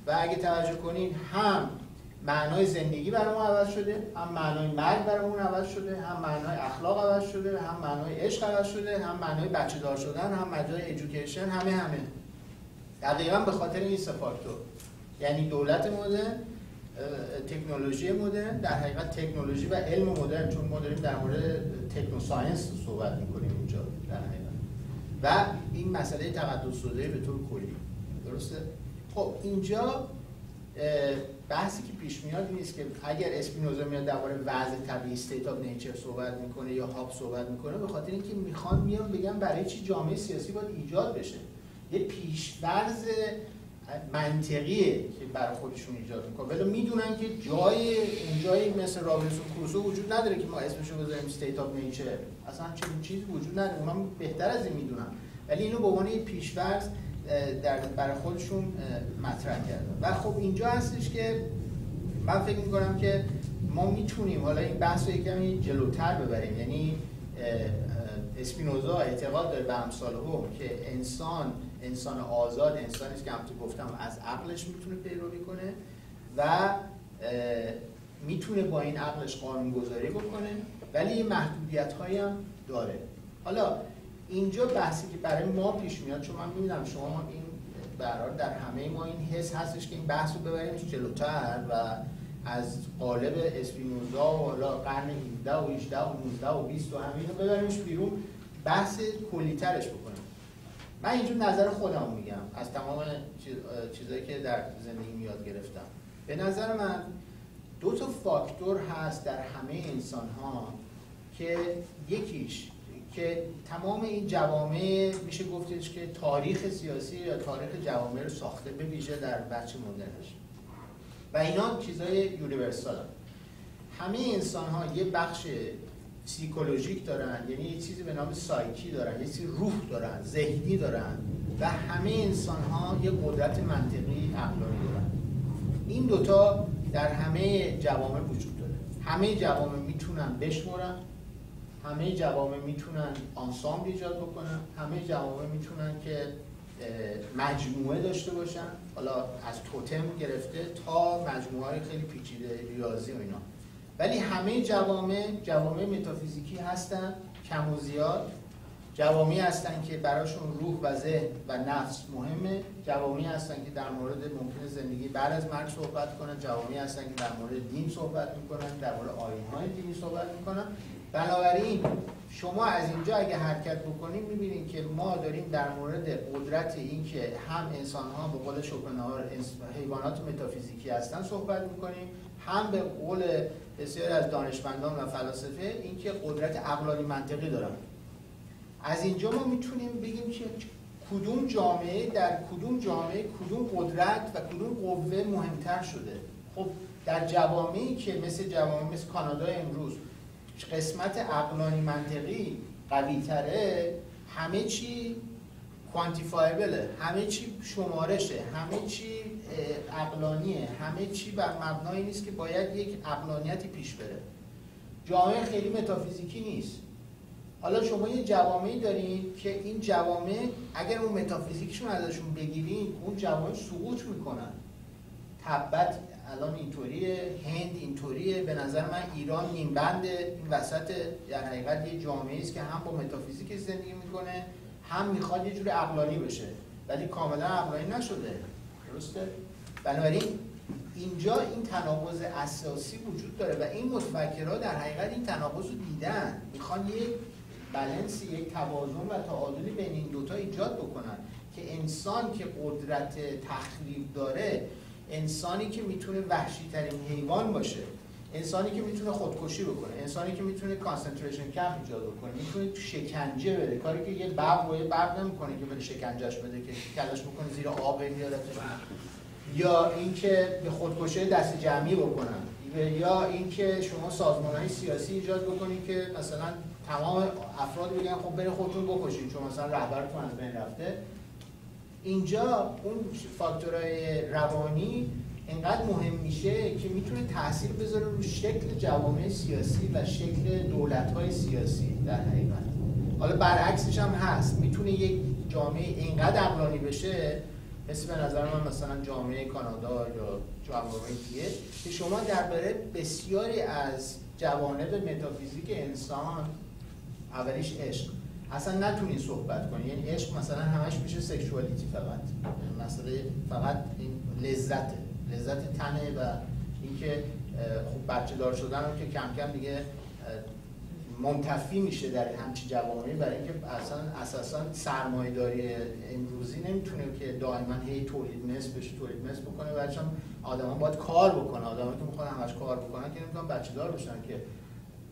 و اگه توجه کنین هم معنای زندگی برامون عوض شده هم معنای مرگ برامون عوض شده هم معنای اخلاق عوض شده هم معنای عشق عوض شده هم معنای بچه دار شدن هم معنای ایژوکیشن همه همه. دقیقا به خاطر این سه یعنی دولت مدرن تکنولوژی مدرن در حقیقت تکنولوژی و علم مدرن چون ما داریم در مورد techno science صحبت می‌کنیم اینجا در حقیقت. و این مسئله تقدس به طور کلی. درسته؟ خب اینجا بحثی که پیش میاد نیست که اگر اسپینوزا میاد درباره وضع طبیعی state of nature صحبت می‌کنه یا هابز صحبت می‌کنه به خاطر اینکه می‌خوان میان بگن برای چی جامعه سیاسی باید ایجاد بشه. یه پیش‌فرض منطقیه که برای خودشون ایجاد می‌کنه. ولی می‌دونن که جای اونجایی مثل رابینسون کروسو وجود نداره که ما اسمشو بذاریم state of nature اصلا چنین چیزی وجود نداره. اونا بهتر از این می‌دونن ولی اینو به عنوان پیش‌فرض در برای خودشون مطرح کردن. و خب اینجا هستش که من فکر می‌کنم که ما می‌تونیم حالا این بحث رو کمی جلوتر ببریم. یعنی اسپینوزا اعتقاد داره به امثال هم که انسان انسان آزاد انسانی که همونطور گفتم از عقلش می‌تونه پیروی کنه و می‌تونه با این عقلش قانون گذاری بکنه ولی یه محدودیت هم داره. حالا اینجا بحثی که برای ما پیش میاد چون من می‌بینم شما این برار در همه ما این حس هستش که این بحث رو ببریم جلوتر و از قالب اسپینوزا و حالا قرن 17 و 18 و 19 و 20 و همین رو ببریمش بیرون بحث کلیترش بکنیم من اینجور نظر خودم میگم از تمام چیزهایی که در زندگی یاد گرفتم. به نظر من دو تا فاکتور هست در همه انسان ها که یکیش که تمام این جوامع میشه گفتش که تاریخ سیاسی یا تاریخ جوامع رو ساخته به ویژه در بچه مدرنش و اینا چیزای یونیورسال. همه انسان ها یه بخش سیکولوژیک دارن یعنی یه چیزی به نام سایکی دارن یه چیزی روح دارن ذهنی دارن و همه انسان ها یه قدرت منطقی عقلانی دارن. این دوتا در همه جوامع وجود داره. همه جوامع می‌تونن بشمرن. همه جوامع می‌تونن آنسامبل ایجاد بکنن همه جوامع می‌تونن که مجموعه داشته باشن. حالا از توتم گرفته تا مجموعه های خیلی پیچیده ریاضی و اینا. ولی همه جوامع جوامع متافیزیکی هستن کم و زیاد. جوامی هستن که براشون روح و ذهن و نفس مهمه. جوامی هستن که در مورد ممکن زندگی بعد از مرگ صحبت کنن. جوامی هستن که در مورد دین صحبت می‌کنن در مورد آیین های دینی صحبت می‌کنن. بنابراین شما از اینجا اگه حرکت بکنیم می‌بینید که ما داریم در مورد قدرت این که هم انسان ها به قول شوپنهاور حیوانات متافیزیکی هستن صحبت می‌کنیم هم به قول بسیار از دانشمندان و فلاسفه اینکه قدرت عقلانی منطقی دارن. از اینجا ما می‌تونیم بگیم که کدوم جامعه در کدوم جامعه کدوم قدرت و کدوم قوه مهمتر شده. خب در جوامعی که مثل جوامع مثل کانادا امروز قسمت عقلانی منطقی قوی تره همه چی کوانتیفایبله همه چی شمارشه همه چی عقلانیه همه چی بر مبنایی نیست که باید یک عقلانیتی پیش بره. جامعه خیلی متافیزیکی نیست. حالا شما یه جوامعی دارین که این جوامع اگر اون متافیزیکشون ازشون بگیرین اون جوامع سقوط می‌کنن. تبت الان اینطوریه هند اینطوریه. به نظر من ایران نیم بند این وسط در حقیقت یه جامعه است که هم با متافیزیک زندگی می‌کنه هم می‌خواد یه جور عقلانی بشه. ولی کاملا عقلانی نشده. درسته؟ بنابراین اینجا این تناقض اساسی وجود داره و این متفکرها در حقیقت این تناقض رو دیدن. می‌خوان یک بلنسی یک توازن و تعادلی بین این دوتا ایجاد بکنن که انسان که قدرت تخریب داره انسانی که می‌تونه وحشی ترین حیوان باشه انسانی که می‌تونه خودکشی بکنه انسانی که می‌تونه کانسنتریشن کمپ ایجاد بکنه می‌تونه تو شکنجه بده کاری که یه برق و یه برق نمی‌کنه که بده شکنجهش بده که کلاش بکنه زیر آب بیارتش. یا اینکه به خودکشی دست جمعی بکنن. یا اینکه شما سازمان های سیاسی ایجاد بکنید که مثلا تمام افراد بگن خب برید خودتون بکشید چون مثلا رهبرتون از بین رفته. اینجا اون فاکتورهای روانی اینقدر مهم میشه که می‌تونه تاثیر بذاره رو شکل جوامع سیاسی و شکل دولت های سیاسی در حقیقت. حالا برعکسش هم هست. می‌تونه یک جامعه اینقدر عقلانی بشه مثل به نظر من مثلا جامعه کانادا یا جامعه دیگه که شما درباره بسیاری از جوانب متافیزیک انسان اولیش عشق اصلا نتونی صحبت کنی. یعنی عشق مثلا همش میشه سکشوالیتی فقط. مسئله فقط این لذته. لذت تنه و اینکه خب بچه دار شدن رو که کم کم دیگه منتفی میشه در همچی جوامعی برای اینکه اصلا اساسا سرمایه‌داری امروزی نمی‌تونه که دائما هی تولید مثل بشه تولید مثل بکنه. چون آدما باید کار بکنه آدمایی که می‌خوان همش کار بکنن که نمی‌تونن بچه دار بشن که.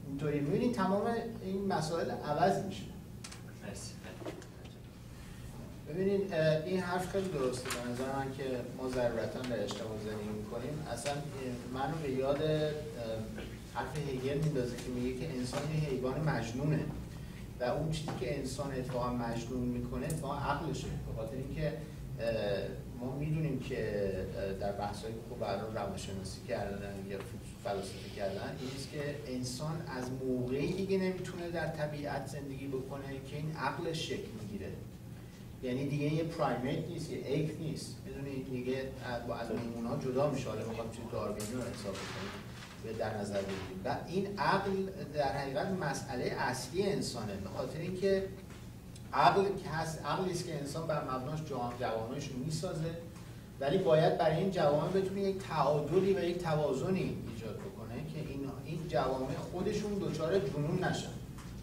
اینطوری. می‌بینید تمام این مسائل عوض میشه. ببینید این حرف خیلی درسته. به نظر من که ما ضرورتا در اجتماع زندگی می‌کنیم. اصلا منو به یاد حرف هگل میندازه که میگه که انسان یه حیوان مجنونه. و اون چیزی که انسان اتفاقا مجنون می‌کنه اتفاقا عقلشه. به خاطر اینکه ما می‌دونیم که در بحث‌های خوب برای روانشناسی کردن یا فلسفه کردن اینیست که انسان از موقعی دیگه نمی‌تونه در طبیعت زندگی بکنه که این عقلش شکل می‌گیره. یعنی دیگه یه پرایمیت نیست یه ایک نیست. می‌دونی دیگه از میمونا جدا میشه. حالا می‌خوام چیز داروینی رو حساب کنیم به در نظر بگیریم. و این عقل در حقیقت مسئله اصلی انسانه. به خاطر اینکه عقل که هست عقلی است که انسان بر مبناش جوانش رو می‌سازه. ولی باید برای این جوامع بتونه یک تعادلی و یک توازنی این جوامع خودشون دچار جنون نشن.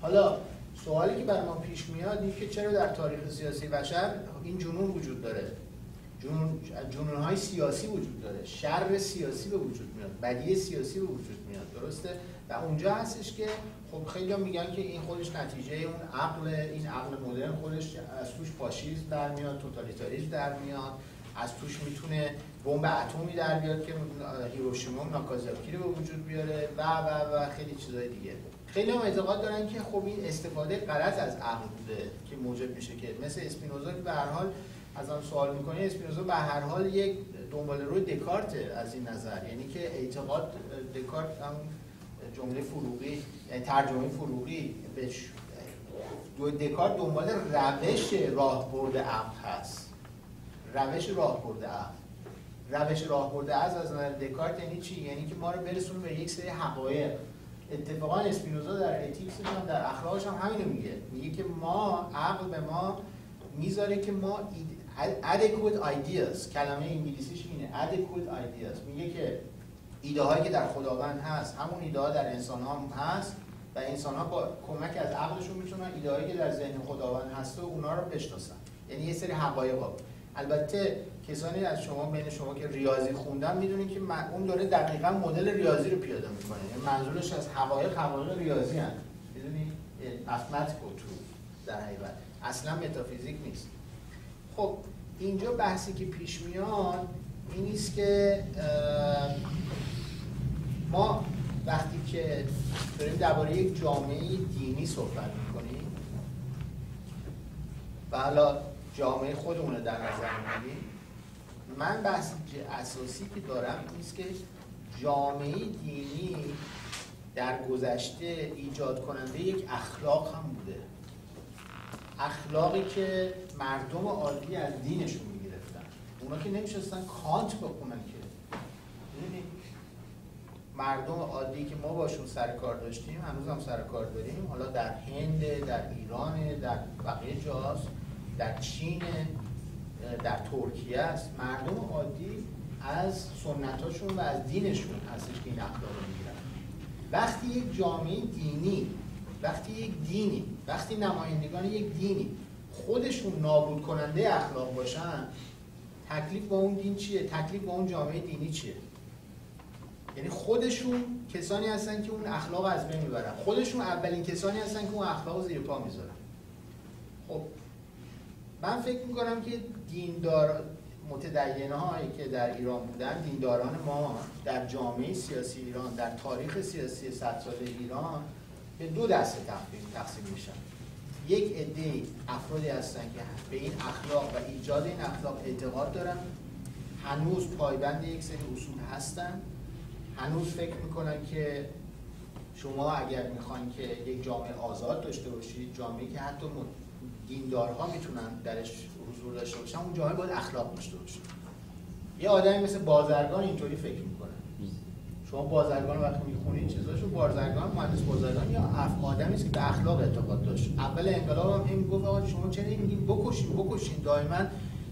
حالا سوالی که بر ما پیش میاد این که چرا در تاریخ سیاسی بشر این جنون وجود داره؟ جنون جنون های سیاسی وجود داره. شر سیاسی به وجود میاد. بدی سیاسی به وجود میاد. درسته؟ و اونجا هستش که خب خیلی میگن که این خودش نتیجه اون عقل این عقل مدرن خودش از توش فاشیسم در میاد توتالیتاریسم در میاد از توش می‌تونه بمب اتمی در بیاد که هیروشیما ناکازاکی رو به وجود بیاره و و و خیلی چیزای دیگه. خیلی هم اعتقاد دارن که خب این استفاده غلط از عقل بوده که موجب میشه که مثل اسپینوزا که به هر حال از آن سوال می‌کنه اسپینوزا به هر حال یک دنبال روی دکارت از این نظر. یعنی که اعتقاد دکارت هم جمله فروغی یعنی ترجمه فروغی بهش دو دکارت دنبال روش راهبرد عقل هست. روش راهبرد عقل. روش راهبرد از از نظر دکارت یعنی چی؟ یعنی که ما رو برسونه به یک سری حقایق. اتفاقا اسپینوزا در اتیکس هم در اخلاقش هم همینو میگه. میگه که ما عقل به ما می‌ذاره که ما adequate ideas. کلمه انگلیسیش اینه adequate ideas. میگه که ایده هایی که در خداوند هست همون ایده ها در انسان ها هم هست و انسان ها با کمک از عقلشون می‌تونن ایده هایی که در ذهن خداوند هست و اونا رو بشناسن. یعنی یه سری حقایق البته کسانی از شما بین شما که ریاضی خوندن می‌دونید که اون داره دقیقا مدل ریاضی رو پیاده می‌کنه. یعنی منظورش از حقایق حقایق ریاضی هست. می‌دونی؟ مفمتیک و تو در حقیقت. اصلا متافیزیک نیست. خب اینجا بحثی که پیش میاد این نیست که ما وقتی که داریم درباره یک جامعه دینی صحبت می‌کنیم و حالا جامعه خودمون رو در نظر می‌گیریم من بحث اساسی که دارم نیست که جامعه دینی در گذشته ایجاد کننده یک اخلاق هم بوده. اخلاقی که مردم عادی از دینشون می‌گرفتن. اونا که نمیشستن کانت بخونن که. مردم عادی که ما باشون سر کار داشتیم هنوز هم سر کار داریم. حالا در هند در ایران در بقیه جاست در چین. در ترکیه است. مردم عادی از سنتاشون و از دینشون هستش که این اخلاق رو می‌گیرن. وقتی یک جامعه دینی وقتی یک دینی وقتی نمایندگان یک دینی خودشون نابود کننده اخلاق باشن تکلیف با اون دین چیه؟ تکلیف با اون جامعه دینی چیه؟ یعنی خودشون کسانی هستن که اون اخلاق از بین می‌برن. خودشون اولین کسانی هستن که اون اخلاق زیر پا می‌ذارن. خب من فکر می‌کنم که دیندار متدینه هایی که در ایران بودن دینداران ما در جامعه سیاسی ایران در تاریخ سیاسی صد سال ایران به دو دسته تقسیم میشن. یک عده افرادی هستن که به این اخلاق و ایجاد این اخلاق اعتقاد دارن. هنوز پایبند یک سری اصول هستن. هنوز فکر می‌کنن که شما اگر می‌خواین که یک جامعه آزاد داشته باشید جامعه که حتی دیندارها می‌تونن درش حضور داشته باشن اون جامعه باید اخلاق داشته باشه یه آدمی مثل بازرگان اینطوری فکر می‌کنه. شما بازرگان وقتی می‌خونید چیزاشو بازرگان مهندس بازرگان یا آدمی است که به اخلاق اعتقاد داشت. اول انقلاب هم این گفت آقا شما چرا میگین بکشین بکشین. دائما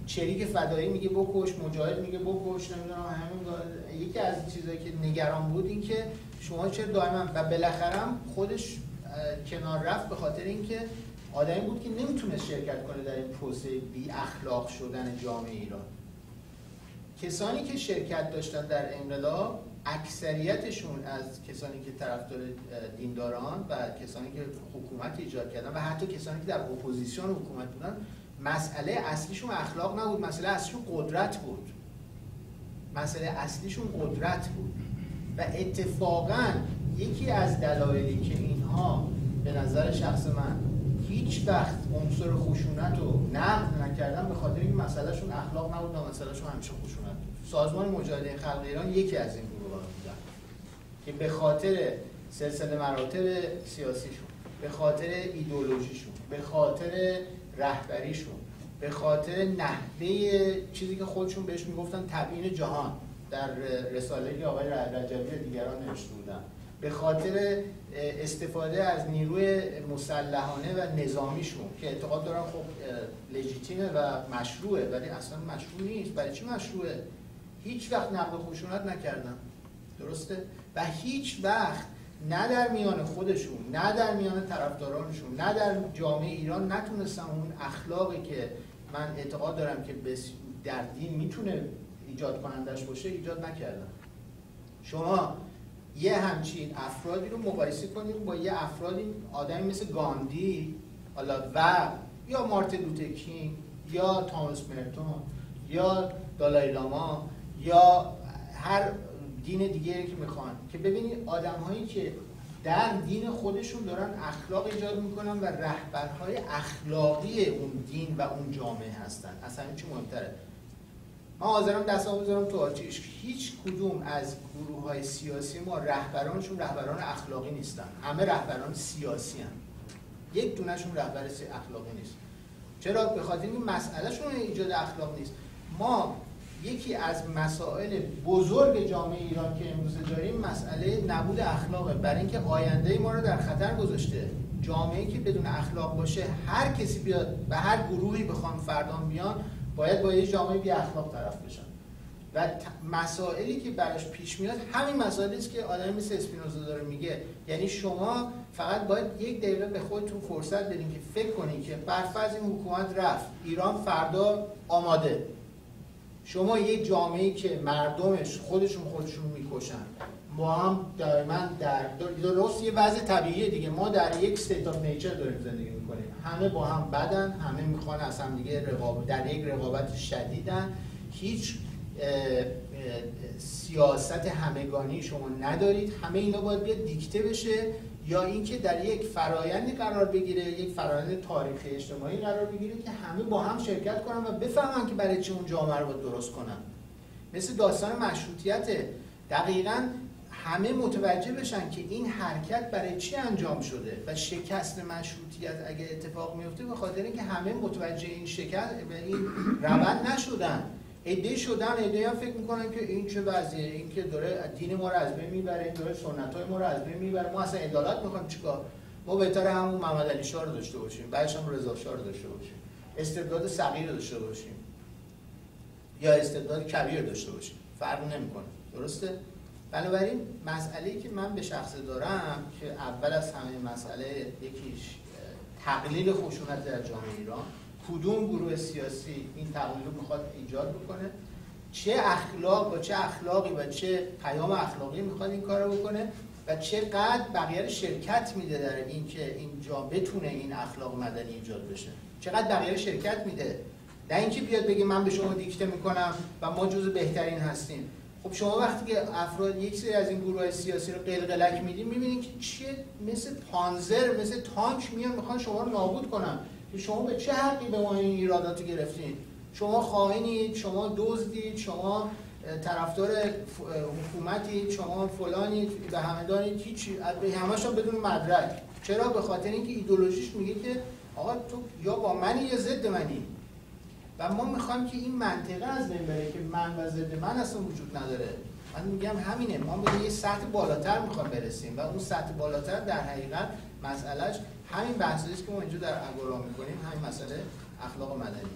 چریک فدایی میگه بکش مجاهد میگه بکش نمی‌دونم همین یکی از چیزایی که نگران بود این که شما چرا دائما و بالاخره خودش کنار رفت به خاطر اینکه آدمی بود که نمی‌تونست شرکت کنه در این پروسه بی اخلاق شدن جامعه ایران. کسانی که شرکت داشتن در انقلاب اکثریتشون از کسانی که طرفدار دینداران و کسانی که حکومت ایجاد کردن و حتی کسانی که در اپوزیسیون حکومت بودن مسئله اصلیشون اخلاق نبود مسئله اصلیشون قدرت بود. مسئله اصلیشون قدرت بود. و اتفاقا یکی از دلایلی که اینها به نظر شخص من هیچ وقت عنصر خشونت رو نقد نکردن به خاطر این مسئلهشون اخلاق نبود و مسئلهشون همیشه خشونت سازمان مجاهدین خلق ایران یکی از این گروه بودن که به خاطر سلسله مراتب سیاسیشون به خاطر ایدولوژیشون به خاطر رهبریشون به خاطر نحوه چیزی که خودشون بهش می‌گفتن تبیین جهان در رساله آقای رجبی دیگران نوشته بودن. به خاطر استفاده از نیروی مسلحانه و نظامیشون که اعتقاد دارن خب لژیتیمه و مشروعه ولی اصلا مشروع نیست. برای چی مشروعه؟ هیچ وقت نقل خشونت نکردن درسته؟ و هیچ وقت نه در میان خودشون نه در میان طرفدارانشون نه در جامعه ایران نتونستن اون اخلاقی که من اعتقاد دارم که در دین می‌تونه ایجاد کنندش باشه ایجاد نکردن شما یه همچین افرادی رو مقایسه کنید با یه افرادی آدمی مثل گاندی حالا و یا مارتین لوتر یا تامس مرتون یا دالای لاما یا هر دین دیگه که می‌خوان که ببینید آدم هایی که در دین خودشون دارن اخلاق ایجاد می‌کنن و رهبرهای اخلاقی اون دین و اون جامعه هستن. اصلا چی مهمتره؟ من حاضرم دستم بذارم تو آتیش. هیچ کدوم از گروه های سیاسی ما رهبرانشون رهبران اخلاقی نیستن. همه رهبران سیاسی هم. یک دونشون رهبر اخلاقی نیست. چرا؟ به خاطر این مسئلهشون ایجاد اخلاق نیست. ما یکی از مسائل بزرگ جامعه ایران که امروز داریم مسئله نبود اخلاقه. برای اینکه آینده ما رو در خطر گذاشته. جامعه که بدون اخلاق باشه هر کسی بیاد و هر گروهی بخوان فردان بیان باید با یه جامعه بی اخلاق طرف بشن. و مسائلی که براش پیش میاد همین مسائلی است که آدم مثل اسپینوزا داره میگه. یعنی شما فقط باید یک دقیقه به خودتون فرصت بدین که فکر کنین که برفرض این حکومت رفت. ایران فردا آماده. شما یک جامعه که مردمش خودشون خودشون می‌کشن. ما هم دائما در درست یه وضع طبیعیه دیگه. ما در یک state of nature داریم زندگی همه با هم بدن همه می‌خوان از هم دیگه رقابت در یک رقابت شدیدن. هیچ سیاست همگانی شما ندارید. همه اینا باید بیاد دیکته بشه یا اینکه در یک فرایندی قرار بگیره یک فرایند تاریخی اجتماعی قرار بگیره که همه با هم شرکت کنن و بفهمن که برای چی اون جامعه رو درست کنن. مثل داستان مشروطیت دقیقا همه متوجه بشن که این حرکت برای چی انجام شده و شکست مشروطیت اگه اتفاق میفته به خاطر اینکه همه متوجه این شکست و این روند نشدن. ایده شدن ایده هم فکر می‌کنن که این چه وضعیه؟ این که داره دین ما رو از بین می‌بره این داره سنت های ما رو از بین می‌بره. ما اصلا عدالت می‌خوایم چیکار؟ ما بهتر همون محمد علی شاه رو داشته باشیم بعدش هم رضا شاه رو داشته باشیم. استبداد صغیر رو داشته باشیم. یا استبداد کبیر داشته باشیم. فرق نمی‌کنه. درسته؟ بنابراین مسئله که من به شخص دارم که اول از همه مسئله یکیش تقلیل خشونت در جامعه ایران. کدوم گروه سیاسی این تقلیل رو می‌خواد ایجاد بکنه؟ چه اخلاق با چه اخلاقی و چه پیام اخلاقی می‌خواد این کار بکنه؟ و چقدر بقیه شرکت میده در این که اینجا بتونه این اخلاق مدنی ایجاد بشه؟ چقدر بقیه شرکت میده؟ نه اینکه بیاد بگه من به شما دیکته می‌کنم و ما جز بهترین هستیم. خب شما وقتی که افراد یک سری از این گروه سیاسی رو قلقلک میدین می‌بینید که چیه؟ مثل پانزر مثل تانک میان می‌خوان شما رو نابود کنن. که شما به چه حقی به ما این ایرادات گرفتین؟ شما خائنید شما دزدید شما طرفدار حکومتید شما فلانید به همه دانید هیچ همش بدون مدرک. چرا؟ به خاطر اینکه ایدولوژیش میگه که آقا تو یا با منی یا ضد منی. و ما می‌خوایم که این منطقه از بین بره که من و ضد من اصلا وجود نداره. من میگم همینه. ما به یه سطح بالاتر می‌خوام برسیم و اون سطح بالاتر در حقیقت مسئلهش همین بحثی است که ما اینجا در اگورا می‌کنیم. همین مسئله اخلاق مدنی.